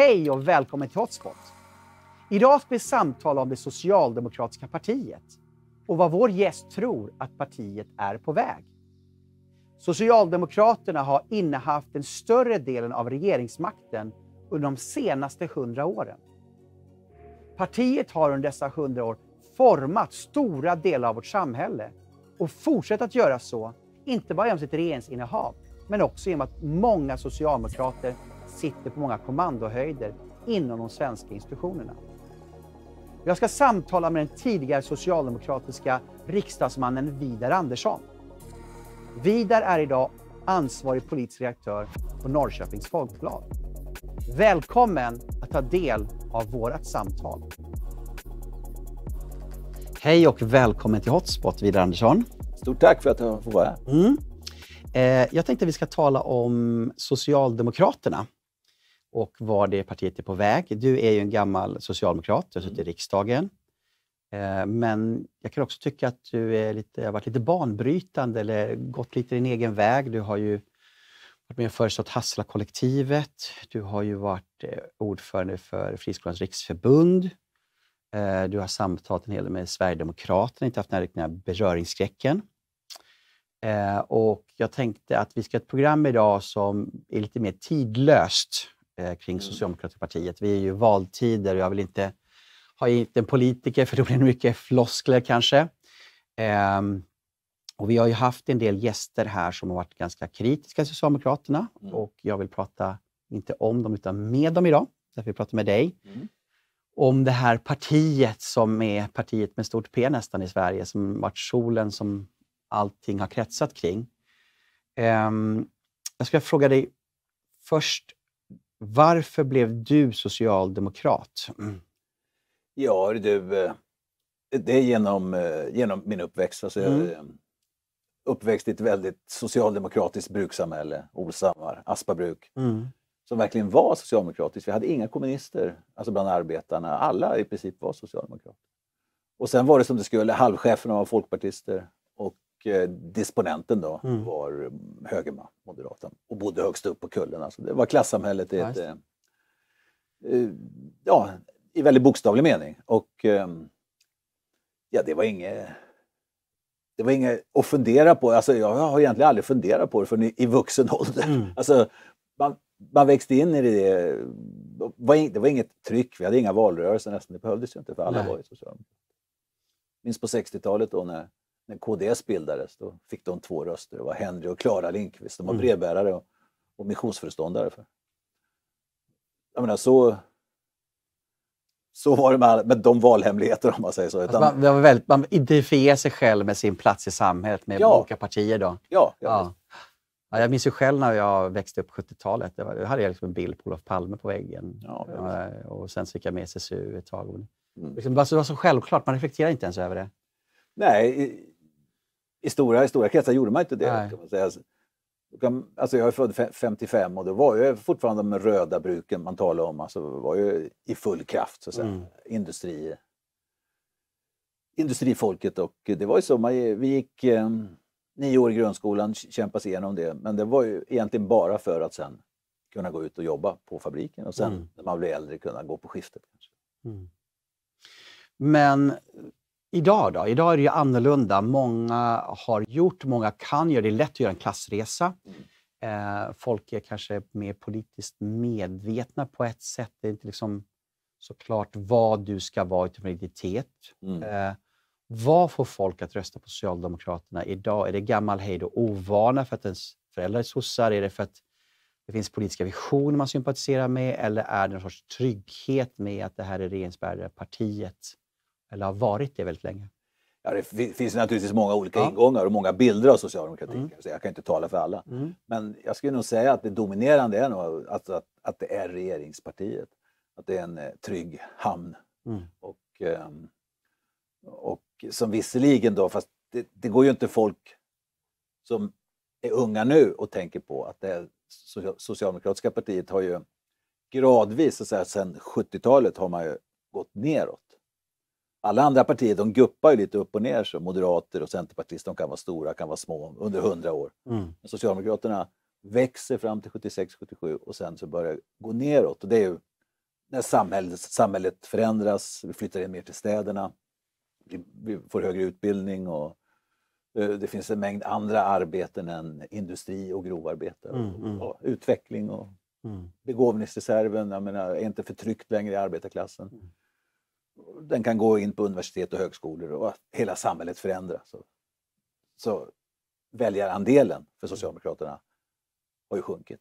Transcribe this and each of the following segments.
Hej och välkommen till Hotspot! Idag ska vi samtala om det socialdemokratiska partiet och vad vår gäst tror att partiet är på väg. Socialdemokraterna har innehaft den större delen av regeringsmakten under de senaste hundra åren. Partiet har under dessa hundra år format stora delar av vårt samhälle och fortsätter att göra så, inte bara genom sitt regeringsinnehav, men också genom att många socialdemokrater sitter på många kommandohöjder inom de svenska institutionerna. Jag ska samtala med den tidigare socialdemokratiska riksdagsmannen Vidar Andersson. Vidar är idag ansvarig politisk redaktör på Norrköpings Folkblad. Välkommen att ta del av vårt samtal. Hej och välkommen till Hotspot, Vidar Andersson. Stort tack för att jag får vara här. Mm. Eh, jag tänkte att vi ska tala om Socialdemokraterna och var det partiet är på väg. Du är ju en gammal socialdemokrat, du har suttit i riksdagen. Eh, men jag kan också tycka att du är lite, har varit lite banbrytande eller gått lite din egen väg. Du har ju varit med och föreslått Hassela-kollektivet. Du har ju varit eh, ordförande för Friskolans riksförbund. Eh, du har samtalat en hel del med Sverigedemokraterna, inte haft den här beröringsskräcken. Och jag tänkte att vi ska ha ett program idag som är lite mer tidlöst kring mm. Socialdemokratiska partiet. Vi är ju valtider och jag vill inte ha hit en politiker, för då blir det mycket floskler kanske. Um, och vi har ju haft en del gäster här som har varit ganska kritiska till Socialdemokraterna mm. och jag vill prata, inte om dem, utan med dem idag. Därför vill jag prata med dig. Mm. Om det här partiet som är partiet med stort P nästan i Sverige, som varit solen som allting har kretsat kring. Um, jag ska fråga dig först, varför blev du socialdemokrat? Mm. Ja, du, eh, det är genom, eh, genom min uppväxt. Alltså mm. Jag uppväxt i ett väldigt socialdemokratiskt brukssamhälle, Olshammar, Aspabruk. Mm. Som verkligen var socialdemokratiskt. Vi hade inga kommunister alltså bland arbetarna. Alla i princip var socialdemokrater. Och sen var det som det skulle, halvcheferna var folkpartister och eh, disponenten då mm. var högerman, moderaten, och bodde högst upp på kullen. Alltså det var klassamhället i ett, eh, ja, i väldigt bokstavlig mening. Och ehm, ja, det var inget det var inget att fundera på. Alltså, jag har egentligen aldrig funderat på det förrän i, i vuxen ålder. Mm. Alltså, man, man växte in i det. Det var inget tryck, vi hade inga valrörelser nästan. Det behövdes ju inte för alla Nej. var ju socialdemokrater. Minns på 60-talet då när, när KDS bildades, då fick de två röster. Det var Henry och Klara Lindqvist. De var mm. brevbärare och, och missionsföreståndare. För. Jag menar, så, så var det med, med de valhemligheter om man säger så. Utan... Alltså man, väldigt, man identifierar sig själv med sin plats i samhället med ja. olika partier. Då. Ja, ja. ja. jag minns ju själv när jag växte upp 70-talet. Då hade jag liksom en bild på Olof Palme på väggen. Ja, och sen så gick jag med SSU ett tag. Mm. Liksom, det var så självklart, man reflekterar inte ens över det. Nej, i, stora, i stora kretsar gjorde man inte det. Kan man säga. Alltså jag är född 55 och då var ju fortfarande de röda bruken man talade om, alltså var ju i full kraft. Så att säga. Mm. Industri, industrifolket och det var ju så, man, vi gick eh, nio år i grundskolan, kämpade sig igenom det, men det var ju egentligen bara för att sen kunna gå ut och jobba på fabriken och sen mm. när man blev äldre kunna gå på skiftet. Mm. Men Idag då? Idag är det ju annorlunda. Många har gjort, många kan göra det. är lätt att göra en klassresa. Eh, folk är kanske mer politiskt medvetna på ett sätt. Det är inte liksom såklart vad du ska vara utifrån identitet. Mm. Eh, vad får folk att rösta på Socialdemokraterna idag? Är det gammal hejd och ovana för att ens föräldrar är sossar? Är det för att det finns politiska visioner man sympatiserar med? Eller är det någon sorts trygghet med att det här är regeringsbärare partiet? Eller har varit det väldigt länge. Ja, det finns naturligtvis många olika ja. ingångar och många bilder av socialdemokratin. Mm. Jag kan inte tala för alla. Mm. Men jag skulle nog säga att det dominerande är nog att, att, att det är regeringspartiet. Att det är en eh, trygg hamn. Mm. Och, eh, och som visserligen då, fast det, det, går ju inte folk som är unga nu och tänker på att det socialdemokratiska partiet har ju gradvis, så att säga, sedan 70-talet har man ju gått neråt alla andra partier de guppar ju lite upp och ner, så moderater och centerpartister de kan vara stora, kan vara små under hundra år. Mm. Socialdemokraterna växer fram till 76-77 och sen så börjar det gå neråt. Och det är ju när samhället, samhället förändras, vi flyttar in mer till städerna, vi, vi får högre utbildning och eh, det finns en mängd andra arbeten än industri och grovarbete. Mm, mm. Och utveckling och Mm. begåvningsreserven jag menar, är inte förtryckt längre i arbetarklassen. Mm. Den kan gå in på universitet och högskolor och hela samhället förändras. Så, så väljarandelen för Socialdemokraterna har ju sjunkit.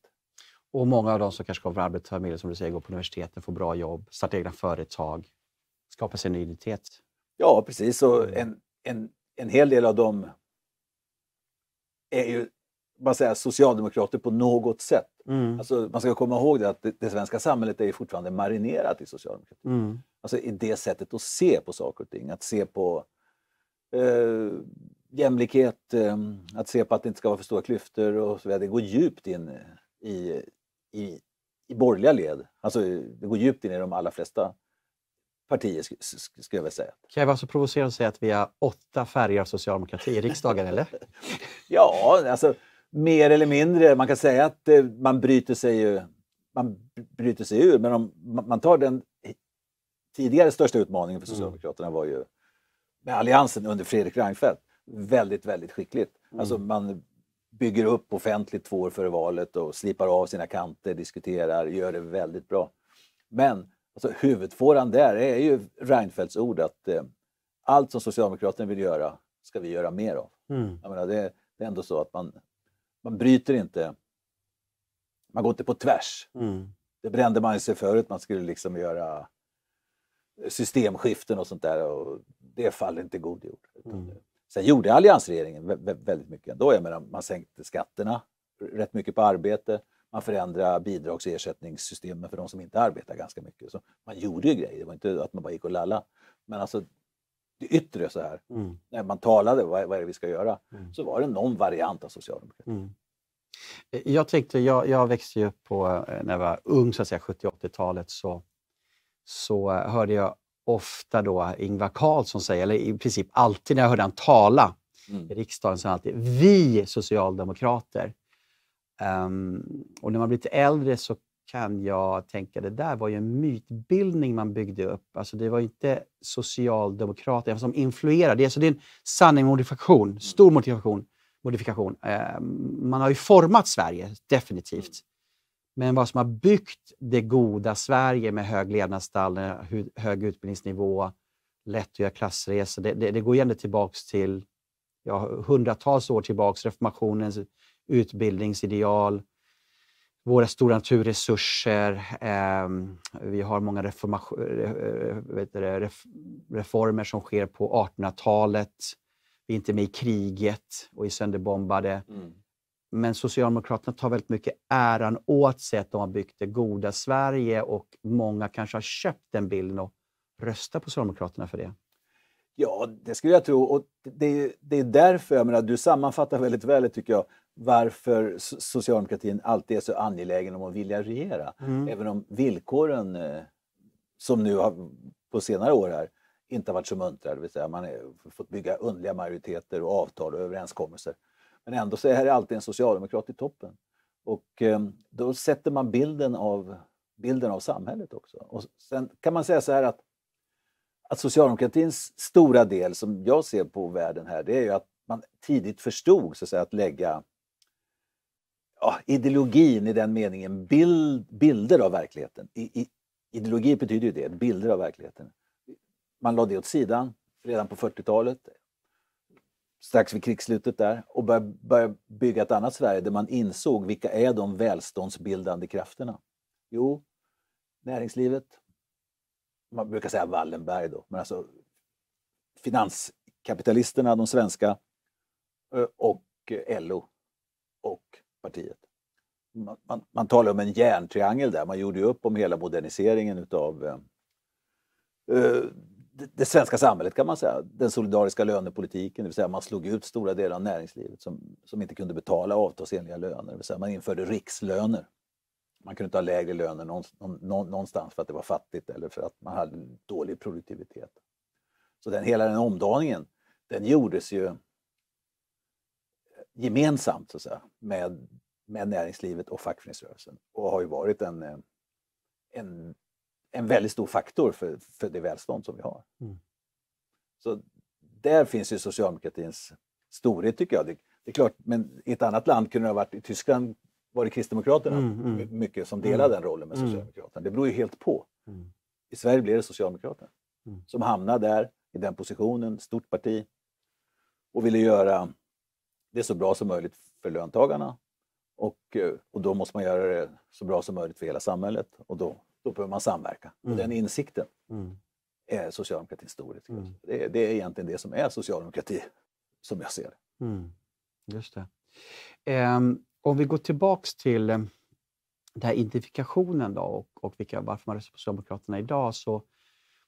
Och många av de som kanske kommer från arbetarfamiljer, som du säger, går på universiteten, får bra jobb, startar egna företag, skapar sig en identitet. Ja, precis. Och Mm. en, en, en hel del av dem är ju bara säga, socialdemokrater på något sätt. Mm. Alltså, man ska komma ihåg det att det, det svenska samhället är fortfarande marinerat i socialdemokrati. Mm. Alltså i det sättet att se på saker och ting. Att se på eh, jämlikhet, eh, att se på att det inte ska vara för stora klyftor och så vidare. Det går djupt in i, i, i borgerliga led. Alltså det går djupt in i de allra flesta partier sk- sk- skulle jag vilja säga. Kan jag vara så provocerad att säga att vi har åtta färger av socialdemokrati i riksdagen, eller? Ja, alltså mer eller mindre. Man kan säga att eh, man bryter sig ju man bryter sig ur, men om man tar den tidigare största utmaningen för Mm. Socialdemokraterna var ju med Alliansen under Fredrik Reinfeldt. Väldigt, väldigt skickligt. Mm. Alltså man bygger upp offentligt två år före valet och slipar av sina kanter, diskuterar, gör det väldigt bra. Men alltså, huvudfåran där är ju Reinfeldts ord att eh, allt som Socialdemokraterna vill göra ska vi göra mer av. Mm. Jag menar, det, det är ändå så att man, man bryter inte, man går inte på tvärs. Mm. Det brände man sig förut, man skulle liksom göra systemskiften och sånt där och det faller inte god jord. Mm. Sen gjorde alliansregeringen vä- vä- väldigt mycket ändå. Jag menar, man sänkte skatterna rätt mycket på arbete, man förändrade bidrags och ersättningssystemen för de som inte arbetar ganska mycket. Så man gjorde ju grejer, det var inte att man bara gick och lalla. Men alltså det yttre så här, Mm. när man talade, vad, vad är det vi ska göra? Mm. Så var det någon variant av socialdemokrati. Mm. Jag tänkte, jag, jag växte ju upp på, eh, när jag var ung, så att säga, 70-80-talet, så, så eh, hörde jag ofta då Ingvar Carlsson säga, eller i princip alltid när jag hörde han tala Mm. i riksdagen, så alltid vi socialdemokrater. Ehm, och när man blir lite äldre så kan jag tänka, det där var ju en mytbildning man byggde upp. Alltså det var ju inte socialdemokrater som influerade. Det är, alltså det är en sanning modifikation, stor modifikation. Modifikation. Ehm, man har ju format Sverige, definitivt. Men vad som har byggt det goda Sverige med hög levnadsstandard, hög utbildningsnivå, lätt att göra klassresor, det, det, det går ju ända tillbaks till ja, hundratals år tillbaks, reformationens utbildningsideal, våra stora naturresurser. ehm, vi har många eh, reformer som sker på 1800-talet. Vi är inte med i kriget och är sönderbombade. Mm. Men Socialdemokraterna tar väldigt mycket äran åt sig att de har byggt det goda Sverige och många kanske har köpt den bilden och röstar på Socialdemokraterna för det. Ja, det skulle jag tro. Och det, är- det är därför, jag menar, du sammanfattar väldigt väl tycker jag, varför so- socialdemokratin alltid är så angelägen om att vilja regera. Även om villkoren eh, som nu har på senare år här inte har varit så muntra, det vill säga man har fått bygga underliga majoriteter och avtal och överenskommelser. Men ändå så är det alltid en socialdemokrat i toppen. Och ehm, då sätter man bilden av, bilden av samhället också. Och sen kan man säga så här att att socialdemokratins stora del som jag ser på världen här, det är ju att man tidigt förstod så att, säga, att lägga ja, ideologin i den meningen, bild, bilder av verkligheten. I, i, ideologi betyder ju det, bilder av verkligheten. Man lade det åt sidan redan på 40-talet, strax vid krigsslutet där, och började, började bygga ett annat Sverige där man insåg vilka är de välståndsbildande krafterna. Jo, näringslivet, man brukar säga Wallenberg då, men alltså finanskapitalisterna, de svenska, och LO och partiet. Man, man, man talar om en järntriangel där, man gjorde ju upp om hela moderniseringen utav eh, det, svenska samhället kan man säga. Den solidariska lönepolitiken, det vill säga man slog ut stora delar av näringslivet som, som inte kunde betala avtalsenliga löner. Det vill säga man införde rikslöner. Man kunde inte ha lägre löner någonstans för att det var fattigt eller för att man hade dålig produktivitet. Så den, hela den omdaningen, den gjordes ju gemensamt så att säga, med, med näringslivet och fackföreningsrörelsen och har ju varit en, en en väldigt stor faktor för, för det välstånd som vi har. Mm. Så där finns ju socialdemokratins storhet tycker jag. Det, det, är klart, men i ett annat land kunde det ha varit, i Tyskland var det Kristdemokraterna Mm, mm. my- mycket som delade Mm. den rollen med Mm. Socialdemokraterna. Det beror ju helt på. I Sverige blir det Socialdemokraterna som hamnar där i den positionen, stort parti och ville göra det så bra som möjligt för löntagarna. Och, eh, och då måste man göra det så bra som möjligt för hela samhället och då, då behöver man samverka. Mm. Och den insikten Mm. är socialdemokratins storhet. Mm. Det, är- det är egentligen det som är socialdemokrati, som jag ser det. Mm. Just det. Ehm, om vi går tillbaks till eh, den här identifikationen då och, och vilka, varför man röstar på Socialdemokraterna idag så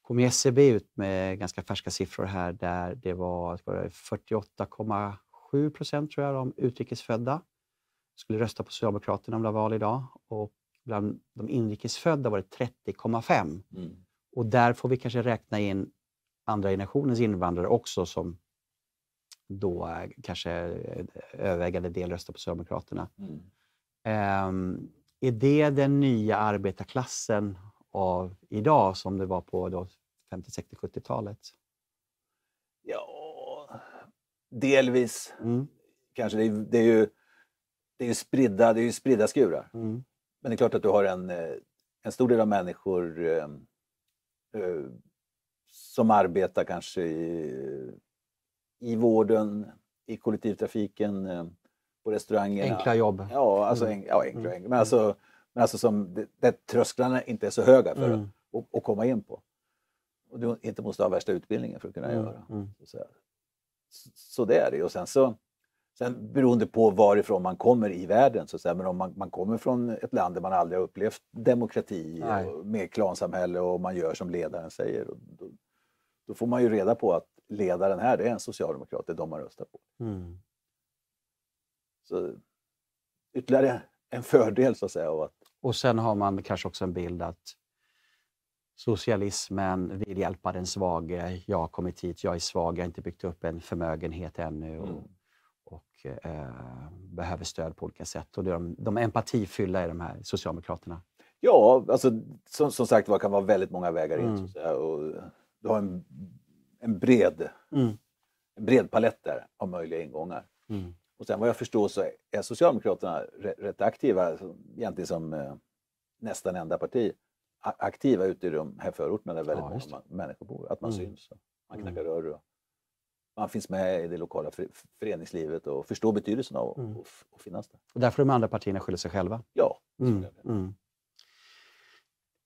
kom SCB ut med ganska färska siffror här där det var vad var det, 48,7 procent tror jag de utrikesfödda skulle rösta på Socialdemokraterna om det var val idag och bland de inrikesfödda var det 30,5 Mm. och där får vi kanske räkna in andra generationens invandrare också som då eh, kanske eh, övervägande del röstar på Socialdemokraterna. Mm. Ehm, är det den nya arbetarklassen av idag som det var på då 50, 60, 70-talet? Ja, delvis Mm, kanske. Det är, det är ju det är spridda, det är ju spridda skurar. mm, Men det är klart att du har en, eh, en stor del av människor eh, eh, som arbetar kanske i, i vården, i kollektivtrafiken, eh, på restaurangerna. enkla jobb. Ja, alltså, Mm. en, ja enkla, Mm. enkla. Men alltså, men alltså som, det- där trösklarna inte är så höga för Mm, att, att, komma in på. Och du inte måste ha värsta utbildningen för att kunna mm, göra. mm, Så, så, så det är det. Och sen så Sen beroende på varifrån man kommer i världen, så att säga. men om man, man kommer från ett land där man aldrig har upplevt demokrati och med klansamhälle och man gör som ledaren säger, då, då får man ju reda på att ledaren här, det är en socialdemokrat, det är de man röstar på. mm. Så ytterligare en fördel så att säga av att Och sen har man kanske också en bild att socialismen vill hjälpa den svage. Jag har kommit hit, jag är svag, jag har inte byggt upp en förmögenhet ännu Mm. Och eh, behöver stöd på olika sätt. Och är de, de empatifyllda är de här Socialdemokraterna. Ja, alltså som, som sagt var kan vara väldigt många vägar in. Mm. Så och du har en, en, bred, Mm. en bred palett där av möjliga ingångar. Mm. Och sen vad jag förstår så är Socialdemokraterna rätt, aktiva, alltså, egentligen som eh, nästan enda parti, aktiva ute i de här förorterna där väldigt Ja, många människor bor. Att man Mm. syns, man Mm. knackar dörr och man finns med i det lokala för- föreningslivet och förstår betydelsen av Mm. att finnas där. Och där får de andra partierna skylla sig själva. Ja, Mm. Mm.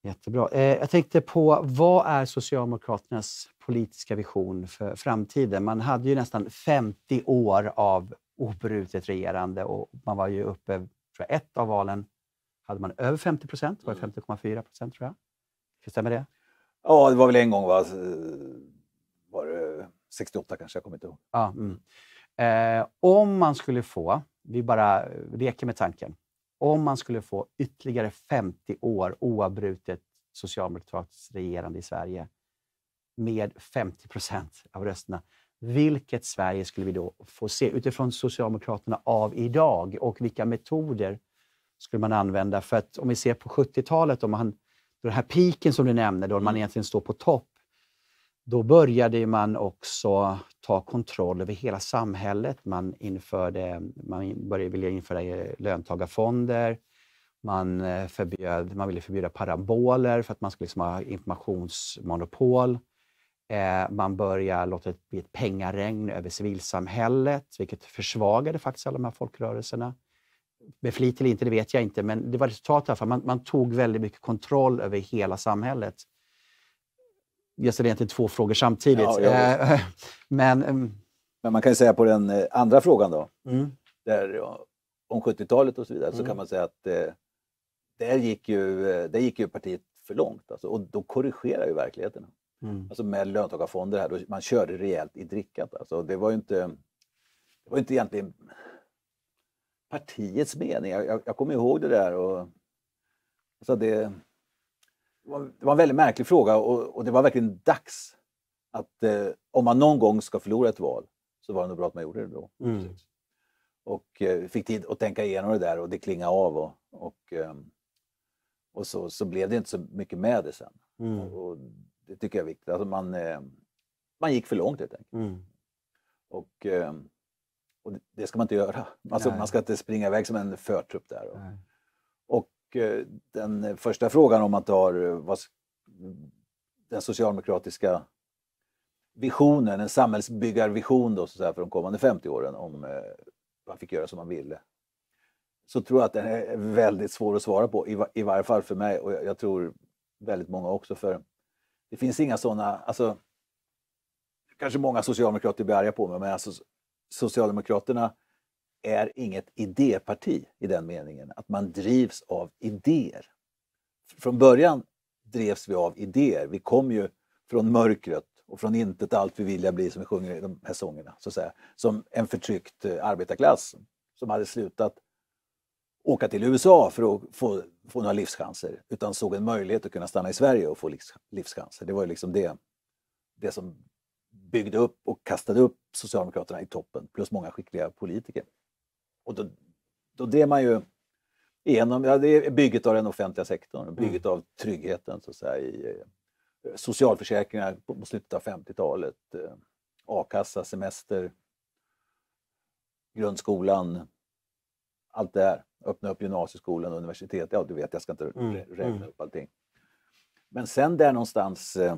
Jättebra. Eh, jag tänkte på, vad är Socialdemokraternas politiska vision för framtiden? Man hade ju nästan 50 år av obrutet regerande och man var ju uppe, tror jag, ett av valen hade man över 50 procent, var det Mm. 50,4 procent tror jag. Stämmer det? Ja, det var väl en gång, va? var det 68 kanske, jag kommer inte ihåg. Ja. Mm. Eh, om man skulle få, vi bara leker med tanken, om man skulle få ytterligare 50 år oavbrutet socialdemokratiskt regerande i Sverige med 50 procent av rösterna, vilket Sverige skulle vi då få se utifrån Socialdemokraterna av idag och vilka metoder skulle man använda? För att om vi ser på 70-talet, om man, den här piken som du nämnde, då man egentligen står på topp, då började man också ta kontroll över hela samhället. Man, införde, man började vilja införa eh, löntagarfonder. Man, eh, förbjöd, man ville förbjuda paraboler för att man skulle liksom ha informationsmonopol. Eh, man började låta det bli ett pengaregn över civilsamhället, vilket försvagade faktiskt alla de här folkrörelserna. Med flit eller inte, det vet jag inte, men det var resultatet. Man, man tog väldigt mycket kontroll över hela samhället. Jag ställer egentligen två frågor samtidigt. Ja, jag Eh, men... mm, Men man kan ju säga på den eh, andra frågan då, Mm, där, ja, om 70-talet och så vidare, så Mm. kan man säga att eh, där, gick ju, där gick ju partiet för långt. Alltså, och då korrigerar ju verkligheten. mm, Alltså med löntagarfonder här, då man körde rejält i drickat. Alltså, det var ju inte, det var inte egentligen partiets mening. Jag, jag, jag kommer ihåg det där. Och, alltså det, det, var, en väldigt märklig fråga och, och det var verkligen dags att eh, om man någon gång ska förlora ett val så var det nog bra att man gjorde det då. Mm. Och eh, fick tid att tänka igenom det där och det klingade av och, och, ehm, och så, så blev det inte så mycket med det sen. Mm. Och det tycker jag är viktigt. Alltså man, eh, man gick för långt helt enkelt. Mm. Och, eh, och det ska man inte göra. Alltså, man ska inte springa iväg som en förtrupp där. Och, och eh, Eh, den första frågan om man tar eh, vad, den socialdemokratiska visionen, en samhällsbyggarvision då, så säga, för de kommande 50 åren om eh, man fick göra som man ville. Så tror jag att den är väldigt svår att svara på, i, i varje fall för mig och jag, jag tror väldigt många också. för Det finns inga sådana, alltså, kanske många socialdemokrater blir arga på mig, men alltså, Socialdemokraterna är inget idéparti i den meningen att man drivs av idéer. Från början drevs vi av idéer. Vi kom ju från mörkret och från intet allt vi vilja bli som vi sjunger i de här sångerna. Så att säga. Som en förtryckt eh, arbetarklass som hade slutat åka till USA för att få, få några livschanser utan såg en möjlighet att kunna stanna i Sverige och få livs, livschanser. Det var ju liksom det, det som byggde upp och kastade upp Socialdemokraterna i toppen plus många skickliga politiker. Och då, då drev man ju igenom ja, det är bygget av den offentliga sektorn, bygget mm. av tryggheten så att säga, i eh, socialförsäkringar på, slutet av 50-talet, eh, a-kassa, semester, grundskolan, allt det här. Öppna upp gymnasieskolan, universitet, ja du vet jag ska inte mm. räkna mm. upp allting. Men sen där någonstans eh,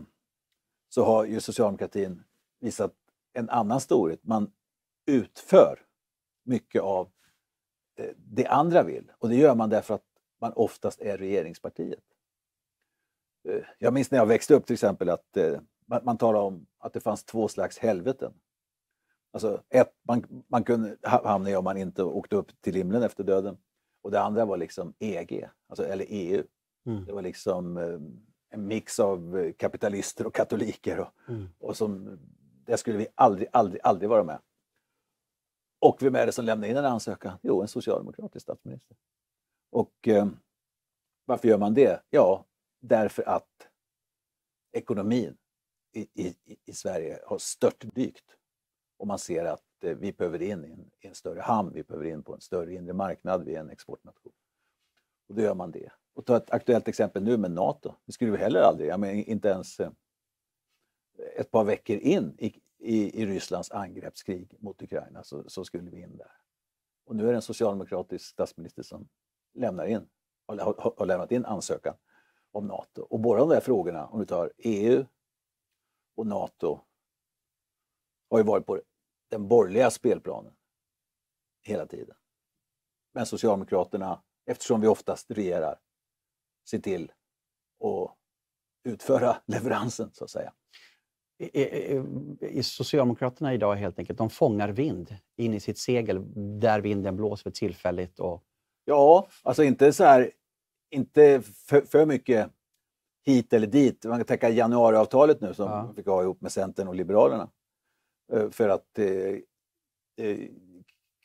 så har ju socialdemokratin visat en annan storhet. Man utför mycket av det andra vill. Och det gör man därför att man oftast är regeringspartiet. Eh, jag minns när jag växte upp till exempel att eh, man, talar om att det fanns två slags helveten. Alltså ett, man, man kunde hamna i om man inte åkte upp till himlen efter döden. Och det andra var liksom EG, alltså, eller EU. Mm. Det var liksom en mix av kapitalister och katoliker. Och, mm. och som, där skulle vi aldrig, aldrig, aldrig vara med. Och vem är det som lämnar in en ansökan? Jo, en socialdemokratisk statsminister. Och eh, varför gör man det? Ja, därför att ekonomin i, i, i Sverige har störtdykt. Och man ser att eh, vi behöver in i en, i en, större hamn, vi behöver in på en större inre marknad, vi är en exportnation. Och då gör man det. Och ta ett aktuellt exempel nu med NATO. Det skulle vi heller aldrig, jag menar, inte ens eh, ett par veckor in i, i, i Rysslands angreppskrig mot Ukraina så, så, skulle vi in där. Och nu är det en socialdemokratisk statsminister som lämnar in, har, har, har lämnat in ansökan om NATO. Och båda de där frågorna, om vi tar EU och NATO, har ju varit på den borgerliga spelplanen hela tiden. Men Socialdemokraterna, eftersom vi oftast regerar, ser till att utföra leveransen så att säga i Socialdemokraterna idag helt enkelt, de fångar vind in i sitt segel där vinden blåser för tillfället? Och... Ja, alltså inte så här, inte för, för mycket hit eller dit. Man kan tänka januariavtalet nu som ja. vi fick ha ihop med Centern och Liberalerna. Eh, för att eh, eh,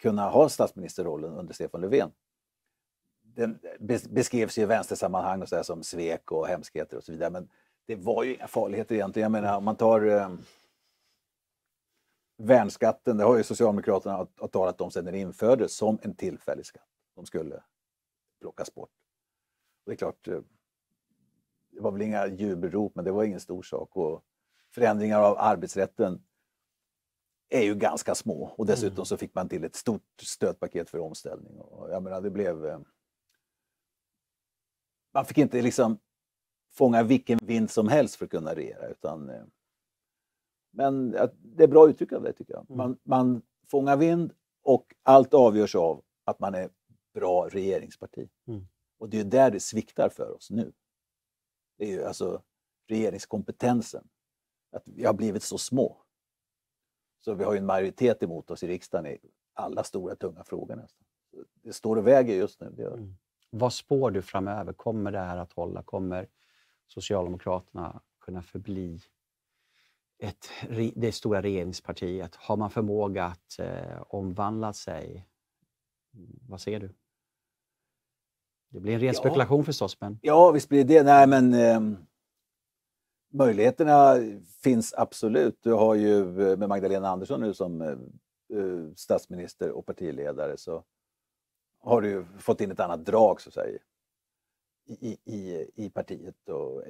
kunna ha statsministerrollen under Stefan Löfven. Den beskrevs i vänstersammanhang och så som svek och hemskheter och så vidare. Men det var ju inga farligheter egentligen. Jag menar om man tar eh, värnskatten, det har ju Socialdemokraterna talat om sedan den infördes som en tillfällig skatt som skulle plockas bort. Och det är klart, eh, det var väl inga jubelrop men det var ingen stor sak. Och förändringar av arbetsrätten är ju ganska små och dessutom mm. så fick man till ett stort stödpaket för omställning. Och jag menar, det blev... Eh, man fick inte liksom fånga vilken vind som helst för att kunna regera. Utan, eh, men det är bra uttryck av det tycker jag. Mm. Man, man fångar vind och allt avgörs av att man är bra regeringsparti. Mm. Och det är där det sviktar för oss nu. Det är ju alltså regeringskompetensen. Att vi har blivit så små. Så vi har ju en majoritet emot oss i riksdagen i alla stora tunga frågor nästan. Det står och väger just nu. Det mm. Vad spår du framöver? Kommer det här att hålla? Kommer Socialdemokraterna kunna förbli ett, det stora regeringspartiet? Har man förmåga att eh, omvandla sig? Vad säger du? Det blir en ren ja. spekulation förstås. Men... Ja, visst blir det Nej, men eh, möjligheterna finns absolut. Du har ju eh, med Magdalena Andersson nu som eh, eh, statsminister och partiledare så har du fått in ett annat drag så att säga i, i, i partiet. Och,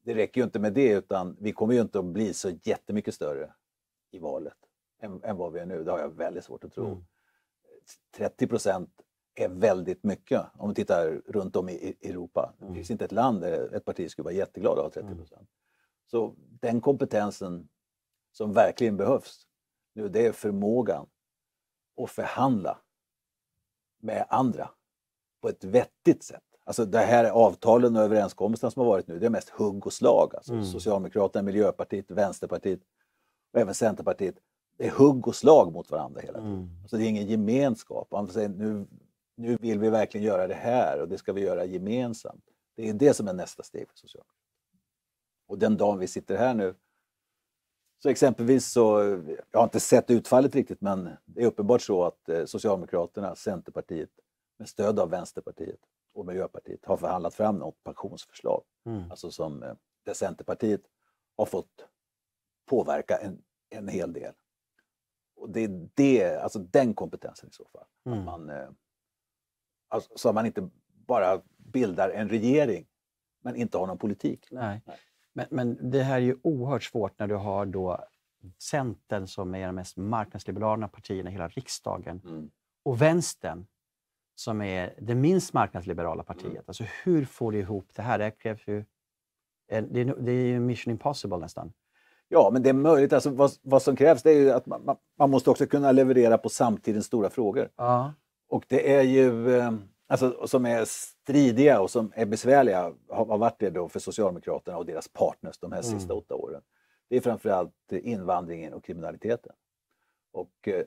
det räcker ju inte med det utan vi kommer ju inte att bli så jättemycket större i valet än, än vad vi är nu. Det har jag väldigt svårt att tro. Mm. 30 procent är väldigt mycket om vi tittar runt om i Europa. Det mm. finns inte ett land där ett parti skulle vara jätteglad att ha 30 mm. procent. Mm. Så den kompetensen som verkligen behövs nu, det är förmågan att förhandla med andra på ett vettigt sätt. Alltså det här avtalen och överenskommelserna som har varit nu, det är mest hugg och slag. Alltså mm. Socialdemokraterna, Miljöpartiet, Vänsterpartiet och även Centerpartiet. Det är hugg och slag mot varandra hela tiden. Mm. Alltså det är ingen gemenskap. Man säger, nu, nu vill vi verkligen göra det här och det ska vi göra gemensamt. Det är det som är nästa steg för Socialdemokraterna. Och den dagen vi sitter här nu så exempelvis så, jag har inte sett utfallet riktigt men det är uppenbart så att eh, Socialdemokraterna, Centerpartiet med stöd av Vänsterpartiet och Miljöpartiet har förhandlat fram något pensionsförslag. Mm. Alltså som, eh, där Centerpartiet har fått påverka en, en hel del. Och det är det, alltså den kompetensen i så fall. Mm. Att man, eh, alltså, så att man inte bara bildar en regering men inte har någon politik. Nej. Nej. Men, men det här är ju oerhört svårt när du har då Centern som är de mest marknadsliberala partierna i hela riksdagen mm. och Vänstern som är det minst marknadsliberala partiet. Mm. Alltså hur får du ihop det här? Det krävs ju... Det är, det är ju mission impossible nästan. Ja, men det är möjligt. Alltså, vad, vad som krävs det är ju att man, man, måste också kunna leverera på samtidens stora frågor. Ja. Och det är ju, eh, alltså, som är stridiga och som är besvärliga, har, har varit det då för Socialdemokraterna och deras partners de här mm. sista åtta åren. Det är framförallt invandringen och kriminaliteten. Och eh,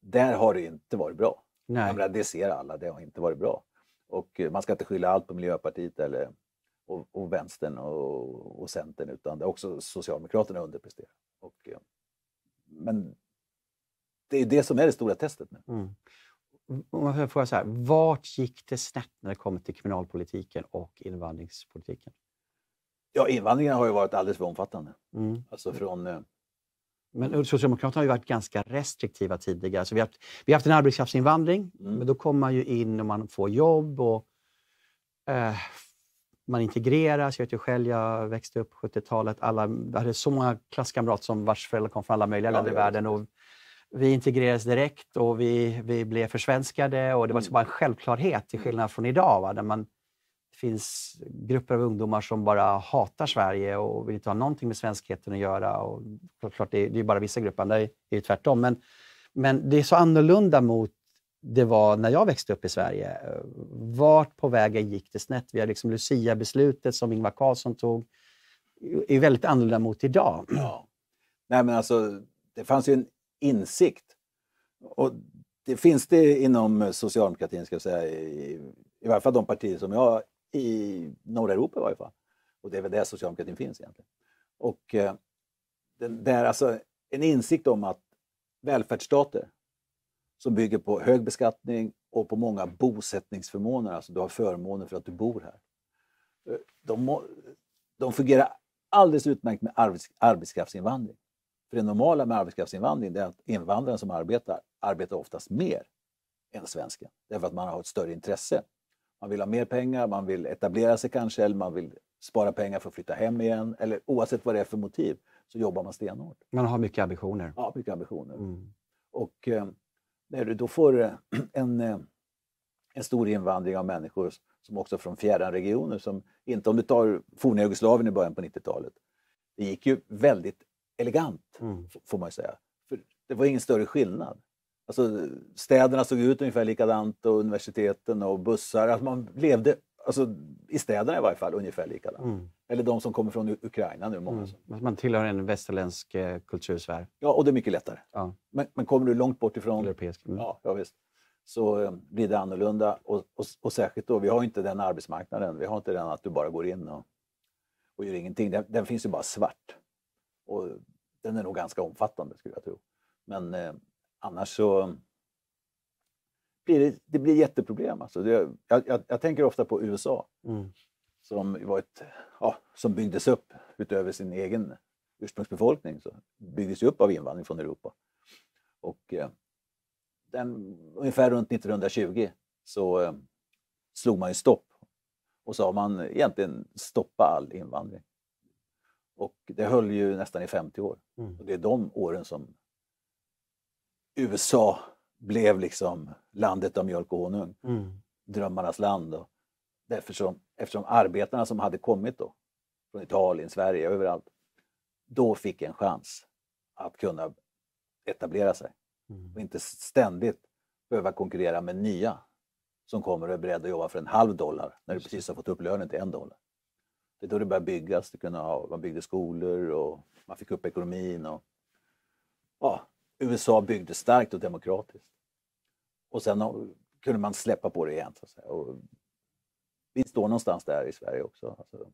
där har det inte varit bra. Nej. Menar, det ser alla, det har inte varit bra. Och eh, man ska inte skylla allt på Miljöpartiet eller, och, och Vänstern och, och Centern utan det är också Socialdemokraterna underpresterar. Och, eh, men det är det som är det stora testet nu. Mm. Om jag får så här, vart gick det snett när det kommer till kriminalpolitiken och invandringspolitiken? Ja, invandringen har ju varit alldeles för omfattande. Mm. Alltså från eh, men Socialdemokraterna har ju varit ganska restriktiva tidigare. Så vi, har haft, vi har haft en arbetskraftsinvandring, mm. men då kommer man ju in och man får jobb och eh, man integreras. Jag vet ju själv, jag växte upp på 70-talet. Alla, jag hade så många klasskamrater som vars föräldrar kom från alla möjliga ja, länder i världen. Och vi integrerades direkt och vi, vi blev försvenskade och det var mm. bara en självklarhet till skillnad från idag. Va? Där man det finns grupper av ungdomar som bara hatar Sverige och vill inte ha någonting med svenskheten att göra. Och klart, det är, det är bara vissa grupper, det är, ju tvärtom. Men, men det är så annorlunda mot det var när jag växte upp i Sverige. Vart på vägen gick det snett? Vi har liksom Lucia-beslutet som Ingvar Carlsson tog. är väldigt annorlunda mot idag. Ja. Nej, men alltså, det fanns ju en insikt. Och det finns det inom socialdemokratin, ska jag säga, i, i varje fall de partier som jag i norra Europa i varje fall. Och det är väl där socialdemokratin finns egentligen. Och eh, det är alltså en insikt om att välfärdsstater som bygger på hög beskattning och på många bosättningsförmåner, alltså du har förmåner för att du bor här. Eh, de, de, de fungerar alldeles utmärkt med arbets, arbetskraftsinvandring. För det normala med arbetskraftsinvandring är att invandraren som arbetar, arbetar oftast mer än svensken. Därför att man har ett större intresse man vill ha mer pengar, man vill etablera sig kanske eller man vill spara pengar för att flytta hem igen. Eller oavsett vad det är för motiv så jobbar man stenhårt. Man har mycket ambitioner. Ja, mycket ambitioner. Mm. Och eh, när du då får en, eh, en stor invandring av människor som också från fjärran regioner, som inte om du tar forna Jugoslavien i början på 90-talet. Det gick ju väldigt elegant, mm. får man säga. För det var ingen större skillnad. Alltså, städerna såg ut ungefär likadant och universiteten och bussar. Alltså man levde, alltså, i städerna i varje fall, ungefär likadant. Mm. Eller de som kommer från Ukraina nu. Många mm. Man tillhör en västerländsk eh, kultursfär. Ja, och det är mycket lättare. Ja. Men, men kommer du långt bort ifrån... Europeisk. Mm. Ja, ja, visst. Så eh, blir det annorlunda. Och, och, och, särskilt då, vi har inte den arbetsmarknaden. Vi har inte den att du bara går in och, och gör ingenting. Den, den finns ju bara svart. Och den är nog ganska omfattande skulle jag tro. Men eh, annars så blir det, det blir jätteproblem. Alltså det, jag, jag, jag, tänker ofta på USA mm. som, var ett, ja, som byggdes upp utöver sin egen ursprungsbefolkning. Så byggdes upp av invandring från Europa. Och eh, den, ungefär runt 1920 så eh, slog man ju stopp och sa man egentligen stoppa all invandring. Och det höll ju nästan i 50 år. Mm. Och det är de åren som USA blev liksom landet av mjölk och honung. Mm. Drömmarnas land. Och eftersom, eftersom arbetarna som hade kommit då, från Italien, Sverige, överallt, då fick en chans att kunna etablera sig. Mm. Och inte ständigt behöva konkurrera med nya som kommer och är beredda att jobba för en halv dollar när du precis har fått upp lönen till en dollar. Det är då det började byggas. Det kunde ha, man byggde skolor och man fick upp ekonomin. Och, ja, USA byggde starkt och demokratiskt. Och sen kunde man släppa på det igen. Så att säga. Och vi står någonstans där i Sverige också. Alltså,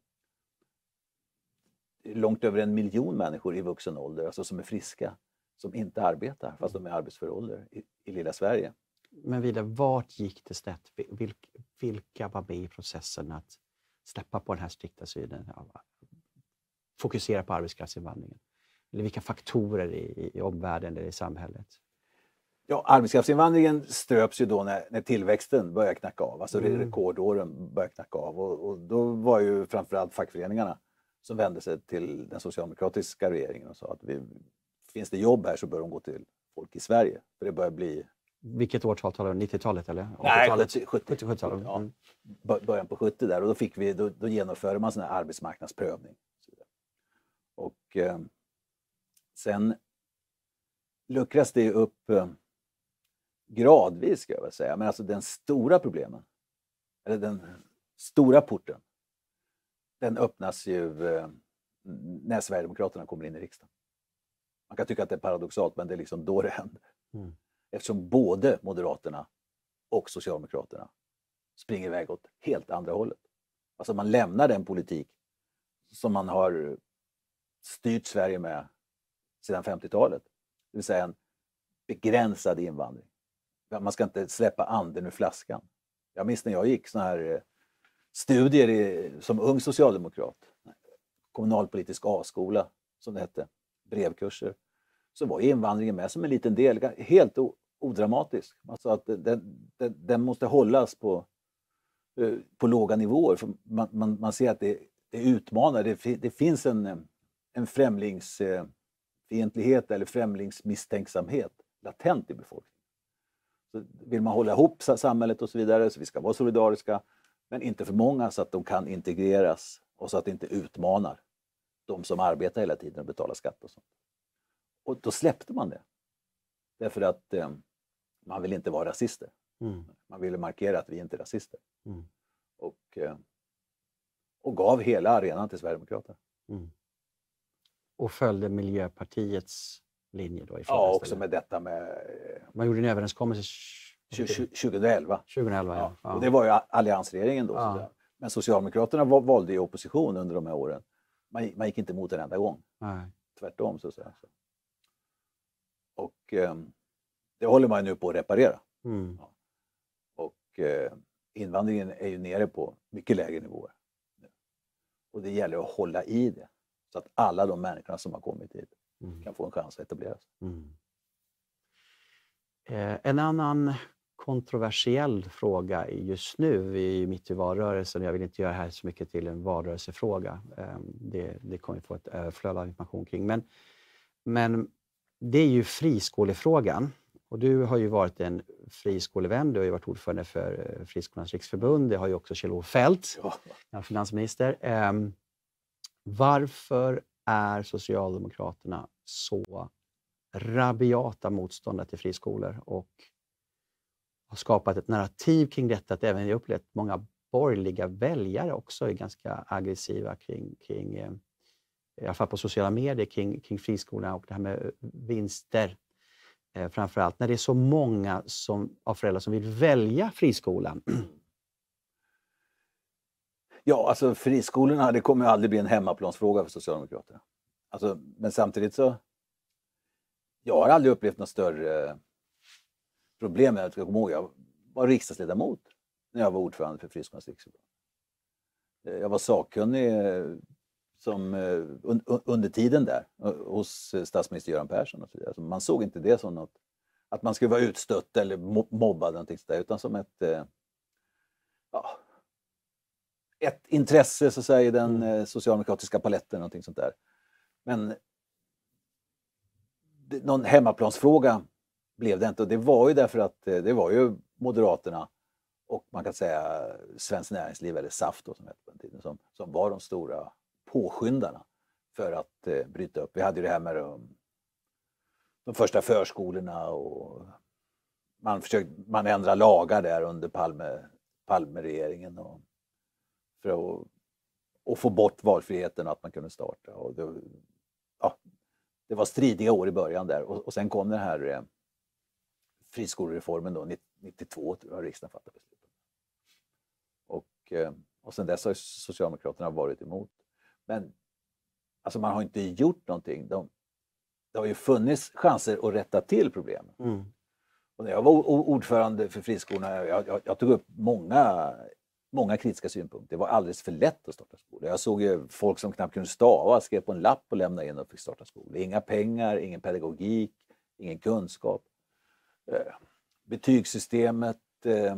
det är långt över en miljon människor i vuxen ålder alltså som är friska, som inte arbetar fast de är i arbetsför ålder i, i lilla Sverige. Men vidare, vart gick det snett? Vilk, vilka var med i processen att släppa på den här strikta synen? Fokusera på arbetskraftsinvandringen? Eller vilka faktorer i, i omvärlden eller i samhället? Ja, arbetskraftsinvandringen ströps ju då när, när tillväxten började knacka av, alltså Mm. rekordåren började knacka av. Och, och då var ju framförallt fackföreningarna som vände sig till den socialdemokratiska regeringen och sa att vi, finns det jobb här så bör de gå till folk i Sverige. För det börjar bli Vilket årtal talar du om? 90-talet eller? Nej, 80-talet? 70, 70. 70-talet? Ja. Mm. bör- början på 70 där och då, fick vi, då, då genomförde man sån här arbetsmarknadsprövning. Och eh, sen luckras det upp eh, gradvis ska jag väl säga, men alltså den stora problemen, eller den stora porten, den öppnas ju eh, när Sverigedemokraterna kommer in i riksdagen. Man kan tycka att det är paradoxalt, men det är liksom då det händer. Mm. Eftersom både Moderaterna och Socialdemokraterna springer iväg åt helt andra hållet. Alltså man lämnar den politik som man har styrt Sverige med sedan 50-talet. Det vill säga en begränsad invandring. Man ska inte släppa anden ur flaskan. Jag minns när jag gick såna här eh, studier i, som ung socialdemokrat. Kommunalpolitisk A-skola som det hette. Brevkurser. Så var invandringen med som en liten del. Helt o- odramatisk. Alltså att den, den, den måste hållas på, eh, på låga nivåer. För man, man, man ser att det, det utmanar. Det, det finns en, eh, främlingsfientlighet eller främlingsmisstänksamhet latent i befolkningen. Så vill man hålla ihop sa- samhället och så vidare, så vi ska vara solidariska, men inte för många så att de kan integreras och så att det inte utmanar de som arbetar hela tiden och betalar skatt och sånt. Och då släppte man det. Därför att eh, man vill inte vara rasister. Mm. Man ville markera att vi inte är rasister. Mm. Och, eh, och gav hela arenan till Sverigedemokraterna. Mm. Och följde Miljöpartiets linje då? I Ja, också med detta med Man gjorde en överenskommelse tju- tju- 2011. 2011. Ja. Ja. Och det var ju alliansregeringen då. Ja. Men Socialdemokraterna valde ju opposition under de här åren. Man, man gick inte emot en enda gång. Nej. Tvärtom så att säga. Så. Och eh, det håller man ju nu på att reparera. Mm. Och eh, invandringen är ju nere på mycket lägre nivåer. Och det gäller att hålla i det. Så att alla de människorna som har kommit hit Mm. kan få en chans att etablera sig. Mm. Eh, en annan kontroversiell fråga just nu, vi är ju mitt i valrörelsen och jag vill inte göra det här så mycket till en valrörelsefråga. Eh, det, det kommer vi få ett överflöd av information kring. Men, men det är ju friskolefrågan. Och du har ju varit en friskolevän, du har ju varit ordförande för eh, Friskolornas riksförbund, det har ju också Kjell-Olof Feldt, Ja. finansminister. Ehm, varför är Socialdemokraterna så rabiata motståndare till friskolor och har skapat ett narrativ kring detta. Att även jag upplevt många borgerliga väljare också är ganska aggressiva kring, kring eh, i alla fall på sociala medier, kring, kring friskolorna och det här med eh, vinster. Eh, framförallt när det är så många som, av föräldrar som vill välja friskolan. Ja, alltså friskolorna, det kommer ju aldrig bli en hemmaplansfråga för Socialdemokraterna. Alltså, men samtidigt så... Jag har aldrig upplevt något större eh, problem Jag ska jag ihåg, jag var riksdagsledamot när jag var ordförande för Friskolornas riksförbund. Eh, jag var sakkunnig eh, som, under tiden där hos statsminister Göran Persson och så vidare. Man såg inte det som något, att man skulle vara utstött eller mobbad eller någonting sådär, utan som ett, ja, ett intresse så att säga, i den mm. socialdemokratiska paletten. Någonting sånt där. Men någon hemmaplansfråga blev det inte och det var ju därför att det var ju Moderaterna och man kan säga Svenskt Näringsliv, eller SAF då, som hette på den tiden, som, som var de stora påskyndarna för att eh, bryta upp. Vi hade ju det här med de, de första förskolorna och man, försökte, man ändrade lagar där under Palme, Palmeregeringen och, för att och få bort valfriheten att man kunde starta. Och det, ja, det var stridiga år i början där och, och sen kom den här eh, friskolereformen då, 92 tror jag riksdagen fattade beslut och, eh, och sen dess har Socialdemokraterna varit emot. Men alltså man har inte gjort någonting. De, det har ju funnits chanser att rätta till problemen. Mm. Och när jag var ordförande för friskolorna, jag, jag, jag, tog upp många, många kritiska synpunkter. Det var alldeles för lätt att starta skola. Jag såg ju folk som knappt kunde stava, skrev på en lapp och lämnade in och fick starta skola. Inga pengar, ingen pedagogik, ingen kunskap. Eh, betygssystemet eh,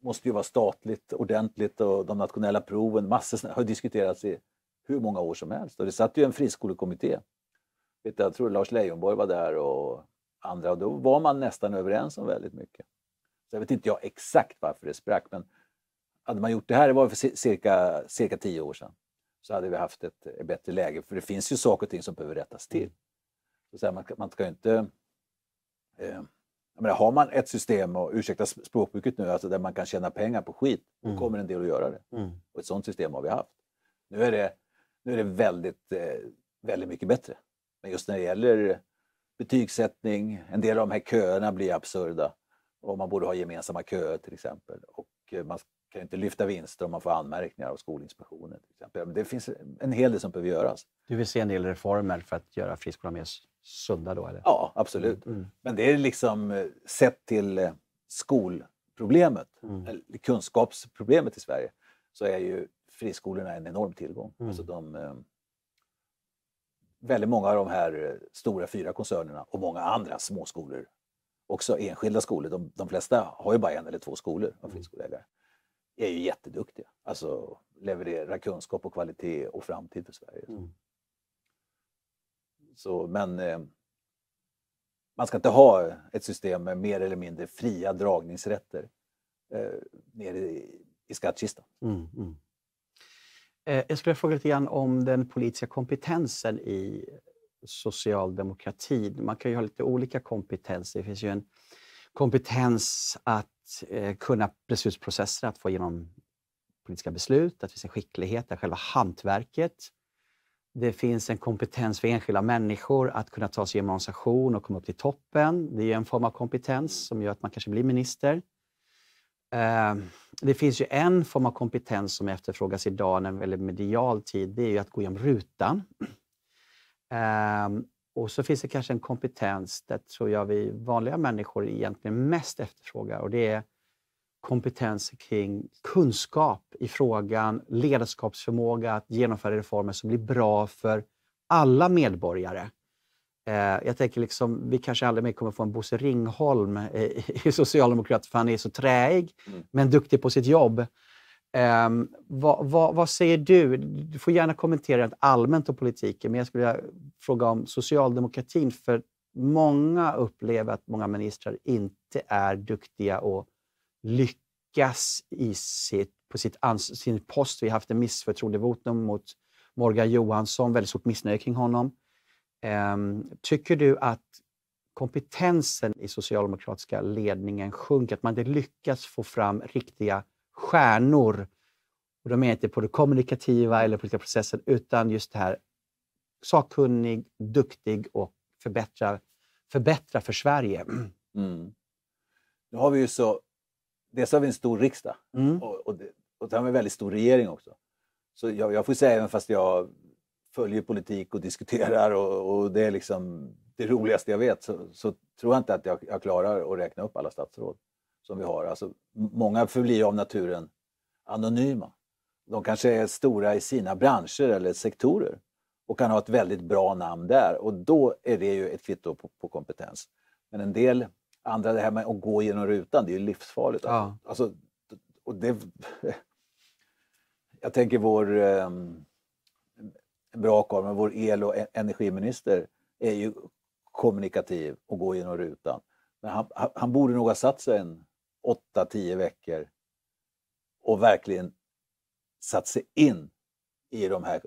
måste ju vara statligt ordentligt och de nationella proven, massor har diskuterats i hur många år som helst. Och det satt ju en friskolekommitté. Jag tror Lars Leijonborg var där och andra och då var man nästan överens om väldigt mycket. Så jag vet inte jag exakt varför det sprack men hade man gjort det här, det var för cirka, cirka tio år sedan, så hade vi haft ett, ett bättre läge. För det finns ju saker och ting som behöver rättas till. Så man, man ska ju inte... Eh, menar, har man ett system, och ursäkta språkbruket nu, alltså där man kan tjäna pengar på skit, mm. då kommer en del att göra det. Mm. Och ett sådant system har vi haft. Nu är det, nu är det väldigt, eh, väldigt mycket bättre. Men just när det gäller betygssättning, en del av de här köerna blir absurda. Och man borde ha gemensamma köer till exempel. Och eh, man kan inte lyfta vinster om man får anmärkningar av Skolinspektionen. Till exempel. Men det finns en hel del som behöver göras. Du vill se en del reformer för att göra friskolorna mer sunda då? Eller? Ja, absolut. Mm. Men det är liksom eh, sett till eh, skolproblemet, mm. eller kunskapsproblemet i Sverige, så är ju friskolorna en enorm tillgång. Mm. Alltså de, eh, väldigt många av de här stora fyra koncernerna och många andra småskolor, också enskilda skolor, de, de flesta har ju bara en eller två skolor av mm. Är ju jätteduktiga. Alltså levererar kunskap och kvalitet och framtid för Sverige. Mm. Så, men eh, man ska inte ha ett system med mer eller mindre fria dragningsrätter eh, nere i, i skattkistan. Mm, mm. Eh, jag skulle fråga lite grann om den politiska kompetensen i socialdemokratin. Man kan ju ha lite olika kompetenser. Det finns ju en kompetens att eh, kunna beslutsprocesser, att få igenom politiska beslut, att det finns en skicklighet, där själva hantverket det finns en kompetens för enskilda människor att kunna ta sig igenom en organisation och komma upp till toppen. Det är en form av kompetens som gör att man kanske blir minister. Ehm, det finns ju en form av kompetens som efterfrågas idag, en väldigt medial tid, det är ju att gå igenom rutan. Ehm, och så finns det kanske en kompetens, där tror jag vi vanliga människor egentligen mest efterfrågar och det är kompetens kring kunskap i frågan, ledarskapsförmåga att genomföra reformer som blir bra för alla medborgare. Eh, jag tänker liksom, vi kanske aldrig mer kommer få en Bosse Ringholm i Socialdemokraterna för han är så träig, mm. men duktig på sitt jobb. Um, vad, vad, vad, säger du? Du får gärna kommentera rent allmänt om politiken, men jag skulle vilja fråga om socialdemokratin. För många upplever att många ministrar inte är duktiga och lyckas i sitt, på sitt ans, sin post. Vi har haft en missförtroendevotum mot Morgan Johansson, väldigt stort missnöje kring honom. Um, tycker du att kompetensen i socialdemokratiska ledningen sjunker? Att man inte lyckas få fram riktiga stjärnor? Och då menar jag inte på det kommunikativa eller politiska processen, utan just det här sakkunnig, duktig och förbättra, förbättra för Sverige. Mm. Nu har vi ju så dels har vi en stor riksdag mm. och, och, det, och har vi en väldigt stor regering också. Så jag, jag får säga, även fast jag följer politik och diskuterar och, och, det är liksom det roligaste jag vet, så, så tror jag inte att jag, jag, klarar att räkna upp alla statsråd som vi har. Alltså, många förblir av naturen anonyma. De kanske är stora i sina branscher eller sektorer och kan ha ett väldigt bra namn där och då är det ju ett kvitto på, på kompetens. Men en del andra, det här med att gå genom rutan, det är ju livsfarligt. Ja. Alltså, och det, jag tänker vår eh, bra karl, men vår el och energiminister är ju kommunikativ och går genom rutan. Men han, han borde nog ha satt sig en 8-10 veckor och verkligen satt sig in i de här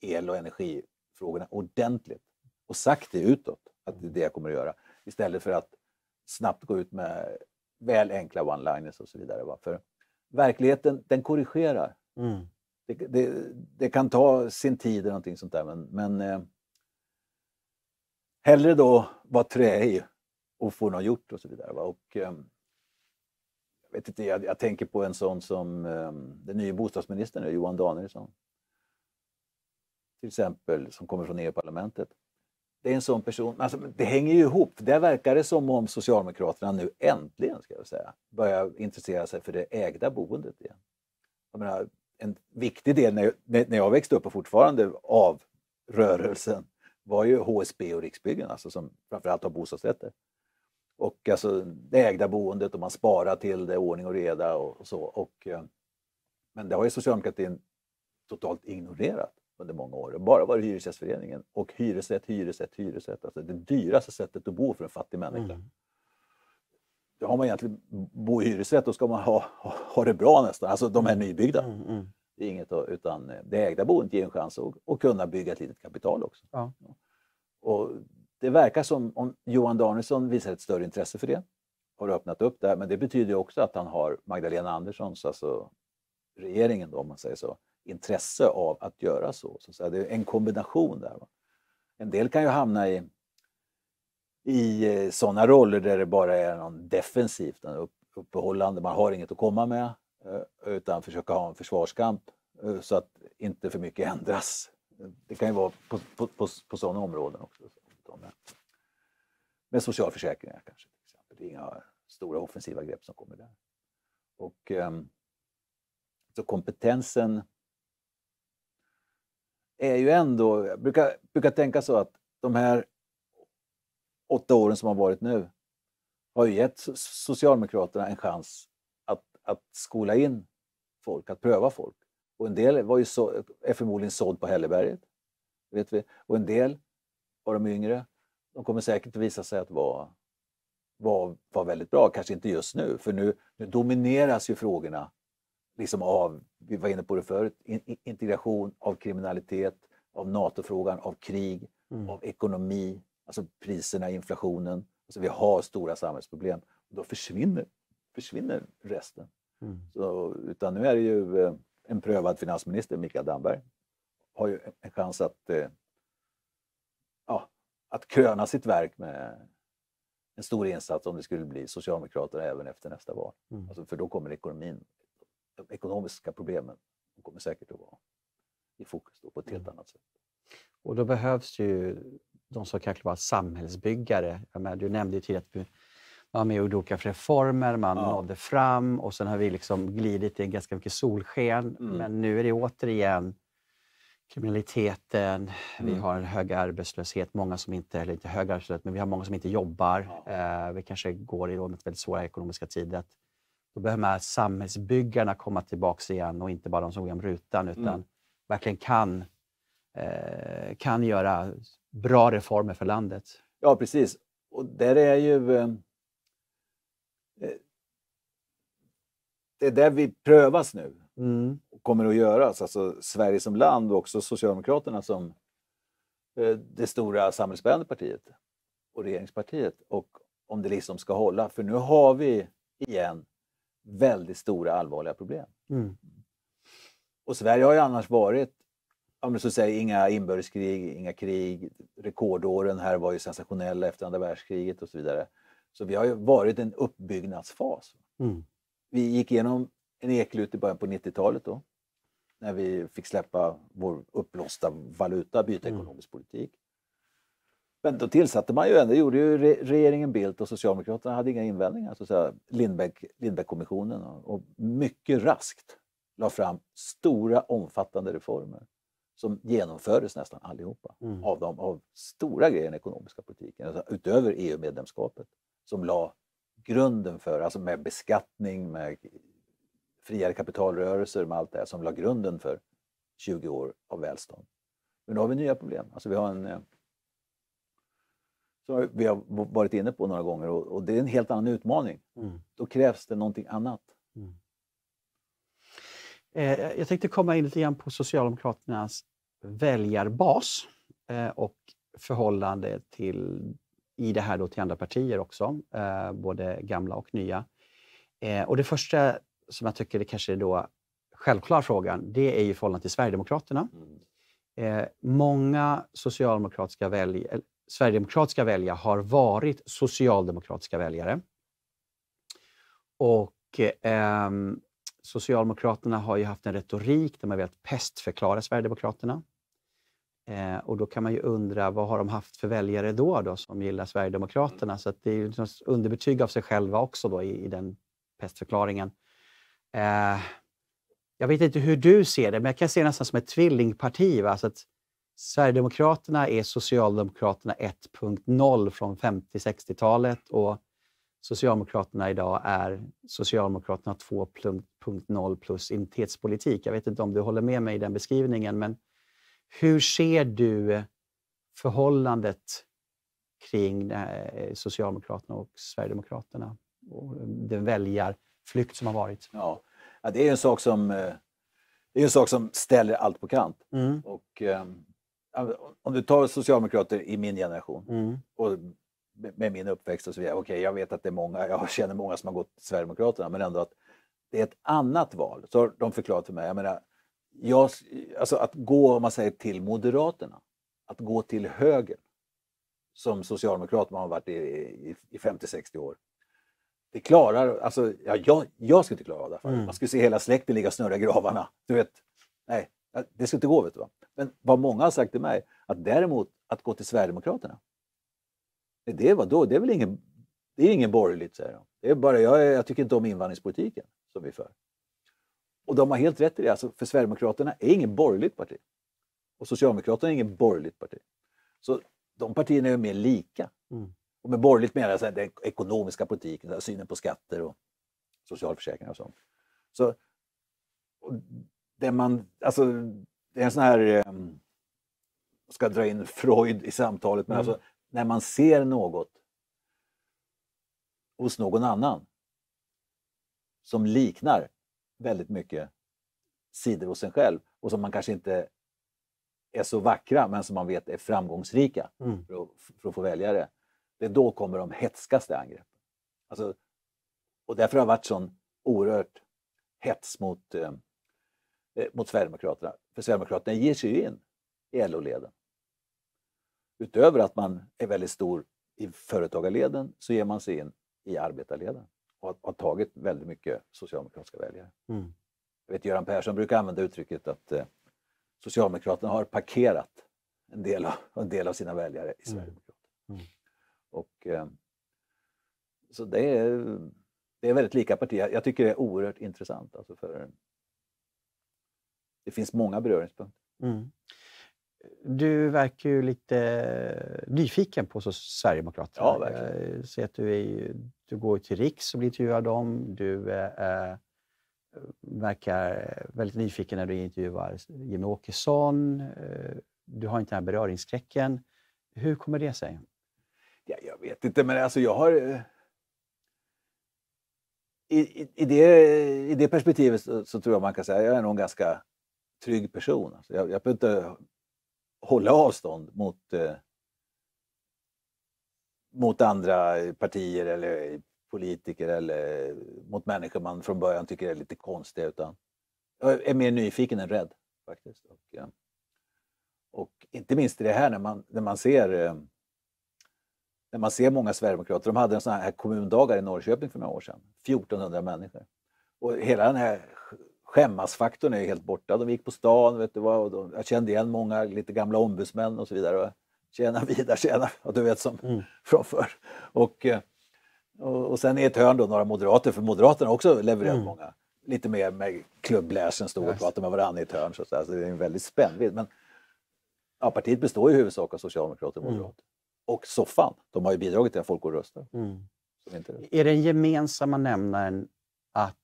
el och energifrågorna ordentligt och sagt det utåt att det är det jag kommer att göra istället för att snabbt gå ut med väl enkla one-liners och så vidare. Va? För verkligheten, den korrigerar. Mm. Det, det, det, kan ta sin tid eller någonting sånt där men, men eh, hellre då vara träig och få något gjort och så vidare. Va? Och, eh, vet inte, jag, jag, tänker på en sån som eh, den nya bostadsministern, Johan Danielsson. Till exempel, som kommer från EU-parlamentet det är en sån person, alltså, det hänger ju ihop. Där verkar det som om Socialdemokraterna nu äntligen ska jag säga, börjar intressera sig för det ägda boendet igen. Jag menar, en viktig del när jag, när jag växte upp och fortfarande av rörelsen var ju HSB och Riksbyggen alltså som framförallt har bostadsrätter. Och alltså det ägda boendet och man sparar till det, ordning och reda och, och så. Och, eh, men det har ju socialdemokratin totalt ignorerat under många år. Det bara varit Hyresgästföreningen och hyresrätt, hyresrätt, hyresrätt. Alltså det dyraste sättet att bo för en fattig människa. Mm. Då har man egentligen, bo i hyresrätt, då ska man ha, ha, ha det bra nästan. Alltså de här mm. nybyggda. Mm, mm. Det är inget, utan det ägda boendet ger en chans att, att kunna bygga ett litet kapital också. Ja. Och det verkar som om Johan Danielsson visar ett större intresse för det. Har öppnat upp där. men det betyder också att han har Magdalena Anderssons, alltså regeringen då om man säger så, intresse av att göra så. så det är en kombination där. En del kan ju hamna i, i eh, sådana roller där det bara är någon defensivt, en uppehållande, man har inget att komma med eh, utan försöka ha en försvarskamp eh, så att inte för mycket ändras. Det kan ju vara på, på, på, på sådana områden också. Med socialförsäkringar kanske. Till exempel. Det är inga stora offensiva grepp som kommer där. Och, ehm, så kompetensen är ju ändå, jag brukar, brukar tänka så att de här åtta åren som har varit nu har ju gett Socialdemokraterna en chans att, att skola in folk, att pröva folk. Och en del var ju så, är förmodligen såld på Hälleberget. Vet vi. Och en del av de yngre, de kommer säkert att visa sig att vara, vara, vara väldigt bra. Kanske inte just nu, för nu, nu domineras ju frågorna liksom av, vi var inne på det förut, integration av kriminalitet, av NATO-frågan, av krig, mm. av ekonomi, alltså priserna, inflationen. Alltså vi har stora samhällsproblem. Och då försvinner, försvinner resten. Mm. Så, utan nu är det ju eh, en prövad finansminister, Mikael Damberg, har ju en chans att, eh, att kröna sitt verk med en stor insats om det skulle bli Socialdemokraterna även efter nästa val. Mm. Alltså, för då kommer ekonomin de ekonomiska problemen de kommer säkert att vara i fokus på ett helt mm. annat sätt. Och då behövs ju de som kanske var samhällsbyggare. Menar, du nämnde ju tidigare att man var med och gjorde olika reformer, man ja. nådde fram och sen har vi liksom glidit i ganska mycket solsken. Mm. Men nu är det återigen kriminaliteten, mm. vi har en hög arbetslöshet, många som inte, eller inte hög arbetslöshet, men vi har många som inte jobbar. Ja. Eh, vi kanske går i väldigt svåra ekonomiska tider. Då behöver de här samhällsbyggarna komma tillbaka igen och inte bara de som går genom rutan utan mm. verkligen kan, eh, kan göra bra reformer för landet. Ja, precis. Och där är ju... Eh, eh det är där vi prövas nu mm. Kommer att göras. Alltså Sverige som land och också Socialdemokraterna som eh, det stora samhällsbärande partiet och regeringspartiet. Och om det liksom ska hålla. För nu har vi igen väldigt stora allvarliga problem. Mm. Och Sverige har ju annars varit, om du så säger, inga inbördeskrig, inga krig. Rekordåren här var ju sensationella efter andra världskriget och så vidare. Så vi har ju varit en uppbyggnadsfas. Mm. Vi gick igenom en eklut i början på 90-talet då. När vi fick släppa vår uppblåsta valuta, byta mm. ekonomisk politik. Men då tillsatte man ju en, det gjorde ju regeringen Bildt och Socialdemokraterna hade inga invändningar. Så att säga, Lindbeck, Lindbeckkommissionen och, och mycket raskt la fram stora omfattande reformer som genomfördes nästan allihopa mm. av de av stora grejer i den ekonomiska politiken, alltså utöver EU-medlemskapet som la grunden för, alltså med beskattning, med friare kapitalrörelser med allt det här som la grunden för 20 år av välstånd. Men nu har vi nya problem. Alltså vi har en eh, som vi har varit inne på några gånger och, och det är en helt annan utmaning. Mm. Då krävs det någonting annat. Mm. Eh, jag tänkte komma in lite grann på Socialdemokraternas väljarbas eh, och förhållande till, i det här då till andra partier också, eh, både gamla och nya. Eh, och det första som jag tycker är kanske är då självklara frågan, det är ju förhållandet till Sverigedemokraterna. Mm. Eh, många socialdemokratiska väljare, sverigedemokratiska väljare har varit socialdemokratiska väljare. Och eh, Socialdemokraterna har ju haft en retorik där man velat pestförklara Sverigedemokraterna. Eh, och då kan man ju undra, vad har de haft för väljare då, då som gillar Sverigedemokraterna? Så det är ju ett underbetyg av sig själva också då i, i den pestförklaringen. Eh, jag vet inte hur du ser det, men jag kan se det nästan som ett tvillingparti. Va? Så att Sverigedemokraterna är Socialdemokraterna 1.0 från 50-60-talet och Socialdemokraterna idag är Socialdemokraterna 2.0 plus identitetspolitik. Jag vet inte om du håller med mig i den beskrivningen, men hur ser du förhållandet kring eh, Socialdemokraterna och Sverigedemokraterna och den väljarflykt som har varit? Ja, det är en sak som, eh, det är en sak som ställer allt på kant. Mm. Och, um, om du tar socialdemokrater i min generation mm. och med min uppväxt och så vidare. Okej, okay, jag vet att det är många, jag känner många som har gått till Sverigedemokraterna, men ändå att det är ett annat val. Så har de förklarat för mig. Jag menar, jag, alltså att gå, om man säger till Moderaterna, att gå till höger, som socialdemokrat man har varit i, i, i 50-60 år. Det klarar, alltså, ja, jag, jag skulle inte klara av det. Mm. Man skulle se hela släkten ligga och snurra i gravarna. Du vet, nej, det skulle inte gå. Vet du, va? Men vad många har sagt till mig, att däremot att gå till Sverigedemokraterna, det, var då, det är väl ingen, det är ingen borgerligt, säger de. Det är bara, jag, jag tycker inte om invandringspolitiken som vi för. Och de har helt rätt i det, alltså, för Sverigedemokraterna är inget borgerligt parti. Och Socialdemokraterna är inget borgerligt parti. Så de partierna är mer lika. Mm. Och med borgerligt menar jag den ekonomiska politiken, synen på skatter och socialförsäkringar och sånt. Så, det man, alltså, det är en sån här, um, ska dra in Freud i samtalet, men mm. alltså när man ser något hos någon annan som liknar väldigt mycket sidor hos en själv och som man kanske inte är så vackra men som man vet är framgångsrika mm. för, att, för, att, få väljare. Det är då kommer de hetskaste angreppen. Alltså, och därför har det varit sån oerhört hets mot, eh, eh, mot Sverigedemokraterna. För Sverigedemokraterna ger sig ju in i LO-leden. Utöver att man är väldigt stor i företagarleden så ger man sig in i arbetarleden och har tagit väldigt mycket socialdemokratiska väljare. Mm. Jag vet, Göran Persson brukar använda uttrycket att eh, Socialdemokraterna har parkerat en del av, en del av sina väljare i mm. Sverigedemokraterna. Mm. Och, eh, så det är, det är väldigt lika partier. Jag tycker det är oerhört intressant. Alltså för, det finns många beröringspunkter. Mm. Du verkar ju lite nyfiken på så Sverigedemokraterna. Ja, verkligen. Jag ser att du, är, du går till Riks och blir intervjuad dem. Du eh, verkar väldigt nyfiken när du intervjuar Jimmie Åkesson. Eh, du har inte den här beröringsskräcken. Hur kommer det sig? Ja, jag vet inte, men alltså jag har... Eh, I, i, i, det, I det perspektivet så, så, tror jag man kan säga att jag är nog en ganska trygg person. Alltså jag, jag behöver inte hålla avstånd mot, eh, mot andra partier eller politiker eller mot människor man från början tycker är lite konstiga. Utan jag är mer nyfiken än rädd. faktiskt. Och, eh, och inte minst i det här när man, när man ser eh, när man ser många sverigedemokrater. De hade en sån här kommundagar i Norrköping för några år sedan. 1400 människor. Och hela den här skämmasfaktorn är helt borta. De gick på stan, vet du vad, de, jag kände igen många lite gamla ombudsmän och så vidare. Tjena Vidar, tjena, och du vet som mm. från förr. Och, eh, och, och sen i ett hörn då några moderater, för Moderaterna har också levererat mm. många. Lite mer med klubbläsen yes. och att de har varann i ett hörn. Så, så, så det är en väldigt spännvidd. Men ja, partiet består i huvudsak av socialdemokrater och mm. moderater. Mm. Och soffan, de har ju bidragit till att folk går och röstar. Mm. Är den gemensamma nämnaren att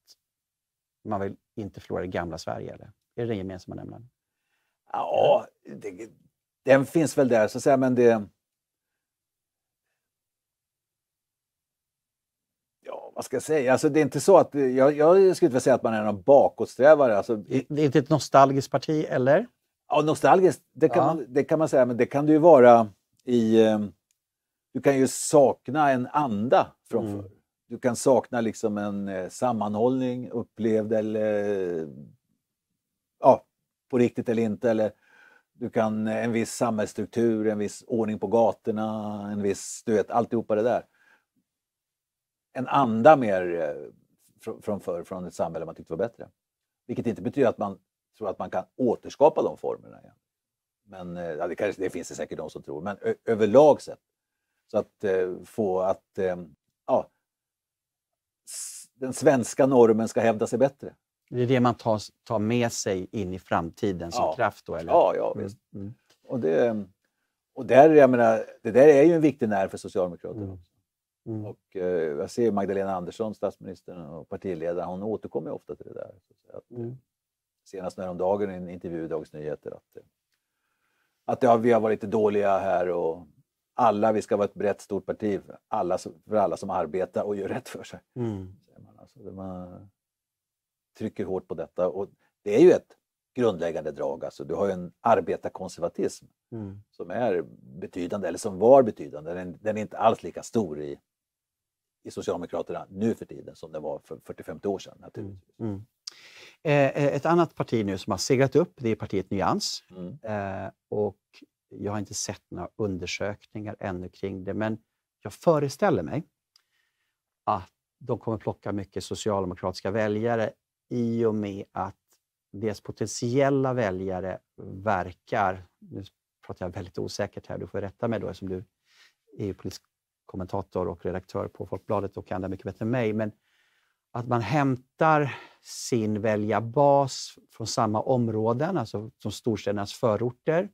man vill inte förlora det gamla Sverige? Eller? Är det den gemensamma nämnaren? Ja, det, den finns väl där, så att säga, men det... Ja, vad ska jag säga? Alltså, det är inte så att... Jag, jag skulle inte säga att man är någon bakåtsträvare. Alltså, det är inte ett nostalgiskt parti, eller? Ja, nostalgiskt, det kan, ja. Man, det kan man säga, men det kan du ju vara i... Eh, du kan ju sakna en anda från mm. förr. Du kan sakna liksom en eh, sammanhållning, upplevd eller ja, på riktigt eller inte. Eller du kan en viss samhällsstruktur, en viss ordning på gatorna, en viss, du vet, alltihopa det där. En anda mer eh, från förr, från ett samhälle man tyckte var bättre. Vilket inte betyder att man tror att man kan återskapa de formerna igen. Men eh, ja, det, kanske, det finns det säkert de som tror, men överlag sett. Så att eh, få att eh, ja, den svenska normen ska hävda sig bättre. Det är det man tar, tar med sig in i framtiden som ja. kraft? Då, eller? Ja, ja mm. visst. Mm. Och, det, och där, jag menar, det där är ju en viktig nerv för Socialdemokraterna. Mm. Mm. Och, eh, jag ser Magdalena Andersson, statsministern och partiledaren, hon återkommer ofta till det där. Att, mm. Senast häromdagen i en intervju i Dagens Nyheter att, att ja, vi har varit lite dåliga här och alla, vi ska vara ett brett stort parti för alla, för alla som arbetar och gör rätt för sig. Mm. Man, alltså, man trycker hårt på detta och det är ju ett grundläggande drag. Alltså, du har ju en arbetarkonservatism mm. som är betydande, eller som var betydande. Den, den, är inte alls lika stor i, i Socialdemokraterna nu för tiden som den var för 40-50 år sedan. Naturligtvis. Mm. Mm. Eh, ett annat parti nu som har seglat upp det är partiet Nyans. Mm. Eh, och jag har inte sett några undersökningar ännu kring det, men jag föreställer mig att de kommer plocka mycket socialdemokratiska väljare i och med att deras potentiella väljare verkar, nu pratar jag väldigt osäkert här, du får rätta mig då eftersom du är politisk kommentator och redaktör på Folkbladet och kan det mycket bättre än mig, men att man hämtar sin väljarbas från samma områden, alltså som storstädernas förorter.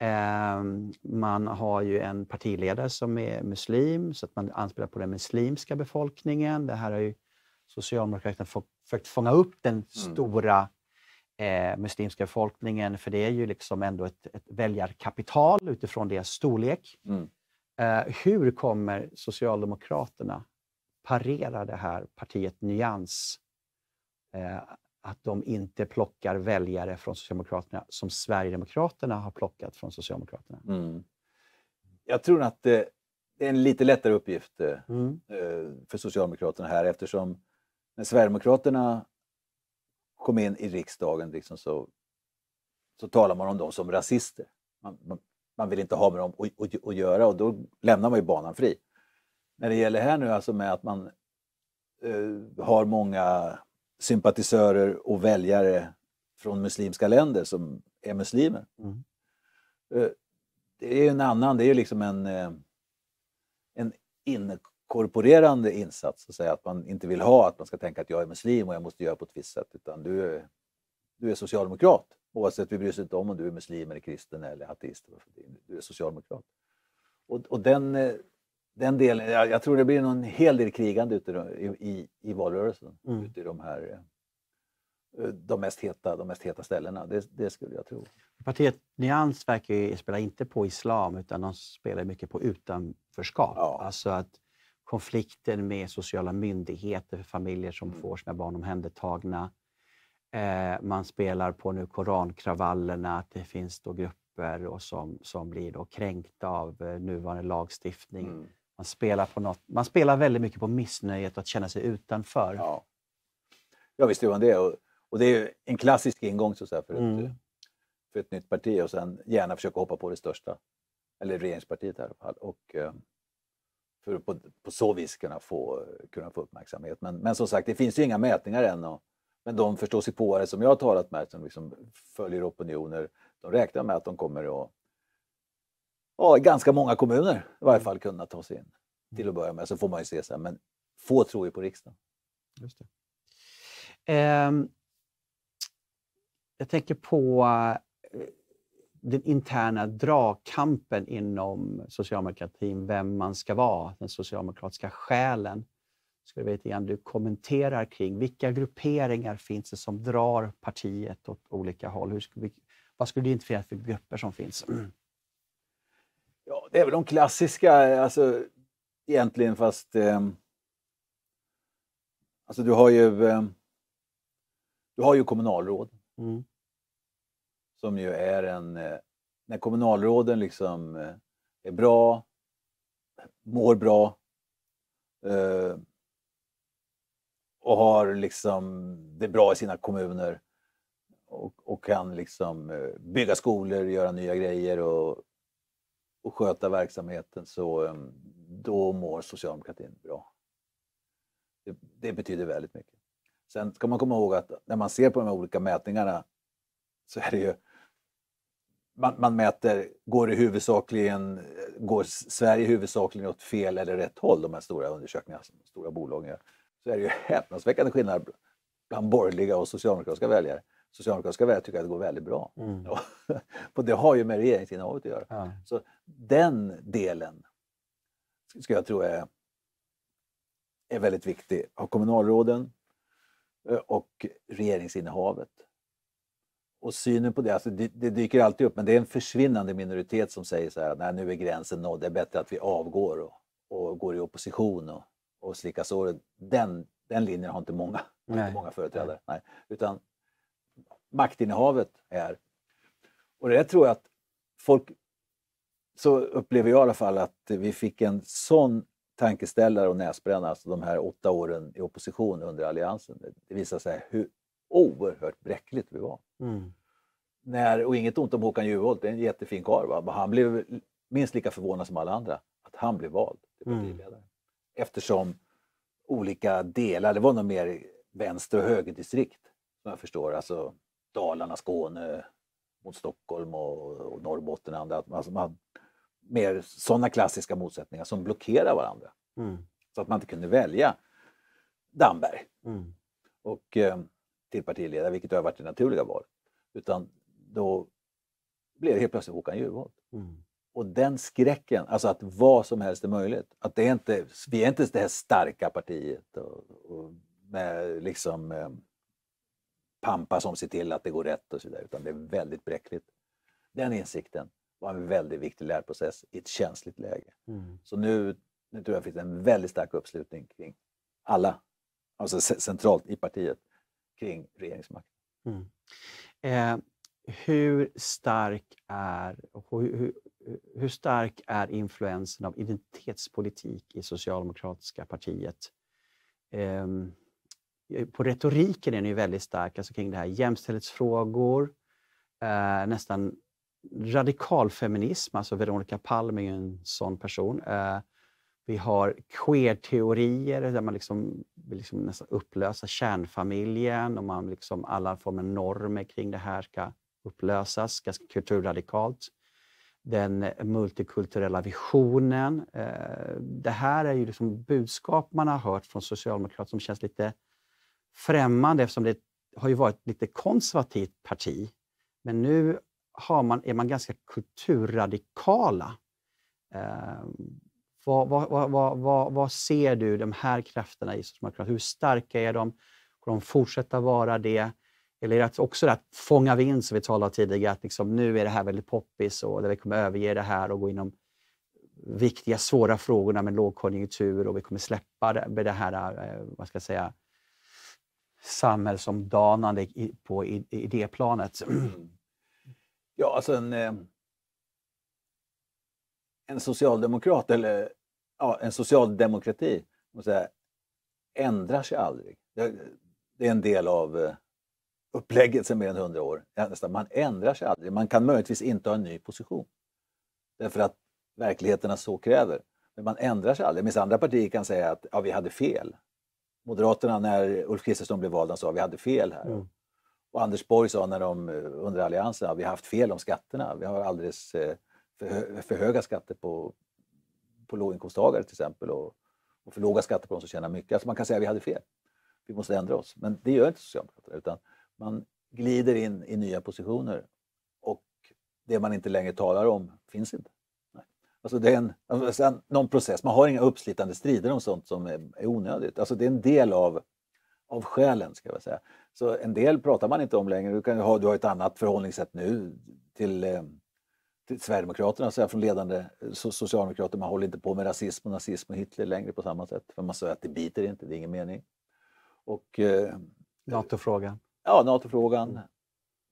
Ehm, man har ju en partiledare som är muslim, så att man anspelar på den muslimska befolkningen. Det här har ju Socialdemokraterna försökt fånga upp den mm. stora eh, muslimska befolkningen, för det är ju liksom ändå ett, ett väljarkapital utifrån deras storlek. Mm. Eh, hur kommer Socialdemokraterna parera det här partiet Nyans? Eh, att de inte plockar väljare från Socialdemokraterna som Sverigedemokraterna har plockat från Socialdemokraterna. Mm. Jag tror att det, är en lite lättare uppgift eh, mm. Eh, för Socialdemokraterna här eftersom när Sverigedemokraterna kom in i riksdagen liksom så, så talar man om dem som rasister. Man, man, man vill inte ha med dem att göra och då lämnar man ju banan fri. När det gäller här nu alltså med att man eh, har många sympatisörer och väljare från muslimska länder som är muslimer. Mm. Eh, det är en annan, det är liksom en, eh, en inkorporerande insats. Att säga att man inte vill ha att man ska tänka att jag är muslim och jag måste göra på ett visst sätt. Utan du är, du är socialdemokrat. Oavsett, vi bryr oss inte om om du är muslim eller kristen eller ateist. Du är socialdemokrat. Och, och den, eh, den delen, jag, jag, tror det blir en hel del krigande ute i, i, i valrörelsen. Mm. Ute i de här eh, de mest heta, de mest heta ställena. Det, det skulle jag tro. Partiet Nyans verkar ju spela inte på islam utan de spelar mycket på utanförskap. Ja. Alltså att konflikten med sociala myndigheter för familjer som mm. får sina barn omhändertagna. Eh, man spelar på nu korankravallerna, att det finns då grupper och som, som blir då kränkta av eh, nuvarande lagstiftning. Mm. Man spelar, på något, man spelar väldigt mycket på missnöjet och att känna sig utanför. Ja, ja visst gör man det. Och, och det är en klassisk ingång så för, mm. ett, för ett nytt parti och sen gärna försöka hoppa på det största. Eller regeringspartiet i alla fall. Och, eh, för på, på så vis kunna få, kunna få uppmärksamhet. Men, men som sagt, det finns ju inga mätningar än. Och, men de förståsigpåare som jag har talat med, som liksom följer opinioner, de räknar med att de kommer att ja, ganska många kommuner i varje mm. fall kunna ta sig in. Till att börja med, så får man ju se sen. Men få tror ju på riksdagen. Just det. Um, jag tänker på uh, den interna dragkampen inom socialdemokratin, vem man ska vara, den socialdemokratiska själen. skulle vilja grann du kommenterar kring vilka grupperingar finns det som drar partiet åt olika håll? Hur skulle vi, vad skulle du identifiera för grupper som finns? Ja, det är väl de klassiska, alltså egentligen fast... Eh, alltså du har ju... Eh, du har ju kommunalråd. Mm. Som ju är en... Eh, när kommunalråden liksom eh, är bra, mår bra eh, och har liksom det bra i sina kommuner och, och kan liksom eh, bygga skolor, göra nya grejer och, och sköta verksamheten så ehm, då mår socialdemokratin bra. Det, det, betyder väldigt mycket. Sen ska man komma ihåg att när man ser på de här olika mätningarna så är det ju man, man mäter, går, det huvudsakligen, går Sverige huvudsakligen åt fel eller rätt håll, de här stora undersökningarna som stora bolagen gör, så är det ju häpnadsväckande skillnad bland borgerliga och socialdemokratiska väljare. Socialdemokratiska väljare tycker att det går väldigt bra. Mm. och det har ju med regeringsinnehavet att göra. Ja. Så den delen ska jag tro är, är väldigt viktig. Har kommunalråden eh, och regeringsinnehavet och synen på det, alltså det, det, dyker alltid upp, men det är en försvinnande minoritet som säger så här, nej nu är gränsen nådd, det är bättre att vi avgår och, och går i opposition och, och slickar såret. Den, den linjen har inte många, inte många företrädare. Nej. Utan maktinnehavet är... Och det tror jag att folk... Så upplever jag i alla fall att vi fick en sån tankeställare och näsbränna, alltså de här åtta åren i opposition under Alliansen. Det visar sig hur oerhört bräckligt vi var. Mm. När, och inget ont om Håkan Juholt, det är en jättefin karl. Han blev minst lika förvånad som alla andra att han blev vald till mm. partiledare. Mm. Eftersom olika delar, det var nog mer vänster och högerdistrikt som jag förstår, alltså Dalarna, Skåne mot Stockholm och, och Norrbotten och andra. Alltså man, mer sådana klassiska motsättningar som blockerar varandra. Mm. Så att man inte kunde välja Damberg. Mm. Och eh, till partiledare, vilket har varit det naturliga valet. Utan då blev det helt plötsligt Håkan Juholt. Mm. Och den skräcken, alltså att vad som helst är möjligt. Att det är inte, vi är inte det här starka partiet och, och med liksom eh, pampa som ser till att det går rätt och så vidare, utan det är väldigt bräckligt. Den insikten var en väldigt viktig lärprocess i ett känsligt läge. Mm. Så nu, nu tror jag det finns en väldigt stark uppslutning kring alla, alltså centralt i partiet, kring regeringsmakten. Mm. Eh, hur, stark är, hur, hur, stark är influensen av identitetspolitik i Socialdemokratiska partiet? Eh, på retoriken är den ju väldigt stark, alltså kring det här jämställdhetsfrågor, eh, nästan radikalfeminism, alltså Veronica Palm är ju en sån person. Eh, vi har queer-teorier där man liksom vill liksom nästan upplösa kärnfamiljen och man liksom alla former normer kring det här ska upplösas, ganska kulturradikalt. Den multikulturella visionen. Eh, det här är ju liksom budskap man har hört från socialdemokrater som känns lite främmande eftersom det har ju varit ett lite konservativt parti. Men nu har man, är man ganska kulturradikala. Eh, vad, vad, vad, vad, vad ser du de här krafterna i Socialdemokraterna? Hur starka är de? Kommer de fortsätta vara det? Eller är det också det att fånga vind som vi talade om tidigare, att liksom, nu är det här väldigt poppis och där vi kommer överge det här och gå inom viktiga, svåra frågorna med lågkonjunktur och vi kommer släppa det, det här, eh, vad ska jag säga, samhällsomdanande på idéplanet. Mm. Ja, alltså en, eh, en socialdemokrat eller ja, en socialdemokrati säga, ändrar sig aldrig. Det, är en del av eh, upplägget sedan mer än hundra år. Man ändrar sig aldrig. Man kan möjligtvis inte ha en ny position. Därför att verkligheterna så kräver. Men man ändrar sig aldrig. Medan andra partier kan säga att ja, vi hade fel. Moderaterna när Ulf Kristersson blev vald sa att vi hade fel här. Mm. Och Anders Borg sa när de eh, under alliansen att vi har haft fel om skatterna. Vi har alldeles eh, för, för höga skatter på, på låginkomsttagare till exempel och, och för låga skatter på de som tjänar mycket. Alltså man kan säga att vi hade fel. Vi måste ändra oss. Men det gör inte Socialdemokraterna utan man glider in i nya positioner och det man inte längre talar om finns inte. Alltså det är en, alltså någon process. Man har inga uppslitande strider om sånt som är, är onödigt. Alltså det är en del av, av själen, ska jag säga. Så en del pratar man inte om längre. Du, kan ha, du har ett annat förhållningssätt nu till, eh, till Sverigedemokraterna, så här, från ledande socialdemokrater. Man håller inte på med rasism och nazism och Hitler längre på samma sätt. För man säger att det biter inte, det är ingen mening. Och, eh, NATO-frågan? Ja, NATO-frågan.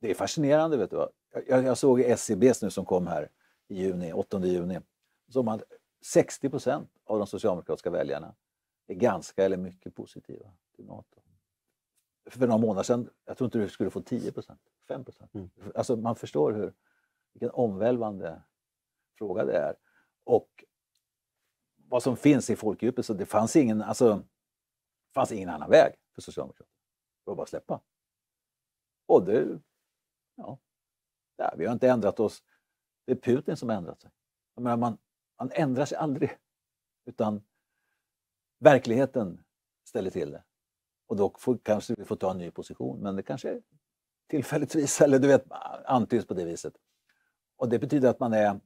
Det är fascinerande. Vet du vad? Jag, jag såg SCBs nu som kom här i juni, 8 juni. Så man, 60 procent av de socialdemokratiska väljarna är ganska eller mycket positiva till NATO. För några månader sedan, jag tror inte du skulle få 10 procent, 5 procent. Mm. Alltså man förstår hur, vilken omvälvande fråga det är. Och vad som finns i folkdjupet, så det fanns ingen, alltså, fanns ingen annan väg för Socialdemokraterna. Det var bara att släppa. Och det, ja, ja, vi har inte ändrat oss. Det är Putin som har ändrat sig. Jag menar, man, man ändrar sig aldrig. Utan verkligheten ställer till det. Och då får, kanske vi får ta en ny position, men det kanske är tillfälligtvis, eller du vet, antyds på det viset. Och det betyder att man är...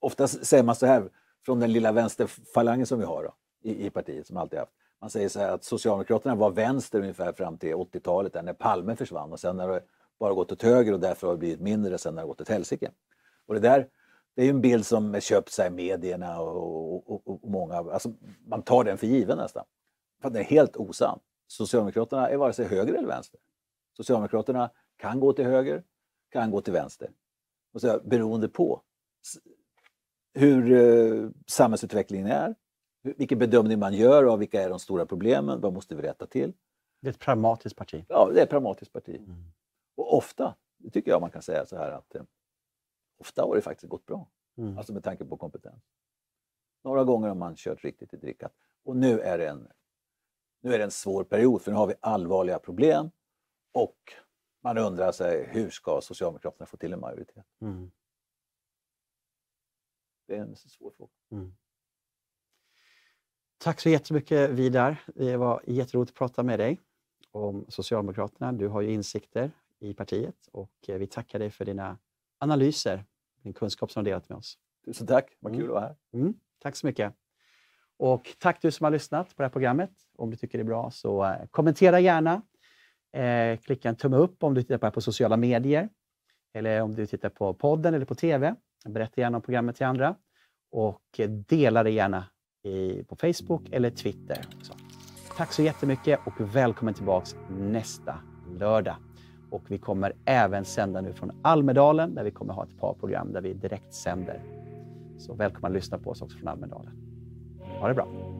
Oftast säger man så här, från den lilla vänsterfalangen som vi har då, i, i partiet, som alltid haft. Man säger så här att Socialdemokraterna var vänster ungefär fram till 80-talet, när Palme försvann. Och sen har det bara gått åt höger och därför har det blivit mindre sen när det gått åt helsike. Och det där det är en bild som är köpt i medierna och, och, och, många, alltså man tar den för given nästan. För den är helt osann. Socialdemokraterna är vare sig höger eller vänster. Socialdemokraterna kan gå till höger, kan gå till vänster. Och så, beroende på hur eh, samhällsutvecklingen är, vilken bedömning man gör av vilka är de stora problemen, vad måste vi rätta till. Det är ett pragmatiskt parti. Ja, det är ett pragmatiskt parti. Mm. Och ofta, det tycker jag man kan säga så här att eh, ofta har det faktiskt gått bra. Mm. Alltså med tanke på kompetens. Några gånger har man kört riktigt i drickat. Och nu är, det en, nu är det en svår period för nu har vi allvarliga problem och man undrar sig hur ska Socialdemokraterna få till en majoritet? Mm. Det är en svår fråga. Mm. Tack så jättemycket Vidar. Det var jätteroligt att prata med dig om Socialdemokraterna. Du har ju insikter i partiet och vi tackar dig för dina analyser, din kunskap som du delat med oss. Tusen tack, vad kul mm. att vara här. Mm. Tack så mycket. Och tack du som har lyssnat på det här programmet. Om du tycker det är bra så eh, kommentera gärna. Eh, klicka en tumme upp om du tittar på det här på sociala medier. Eller om du tittar på podden eller på TV. Berätta gärna om programmet till andra. Och eh, dela det gärna i, på Facebook eller Twitter. Så. Tack så jättemycket och välkommen tillbaks nästa lördag. Och vi kommer även sända nu från Almedalen där vi kommer ha ett par program där vi direkt sänder. Så välkomna att lyssna på oss också från Almedalen. Ha det bra!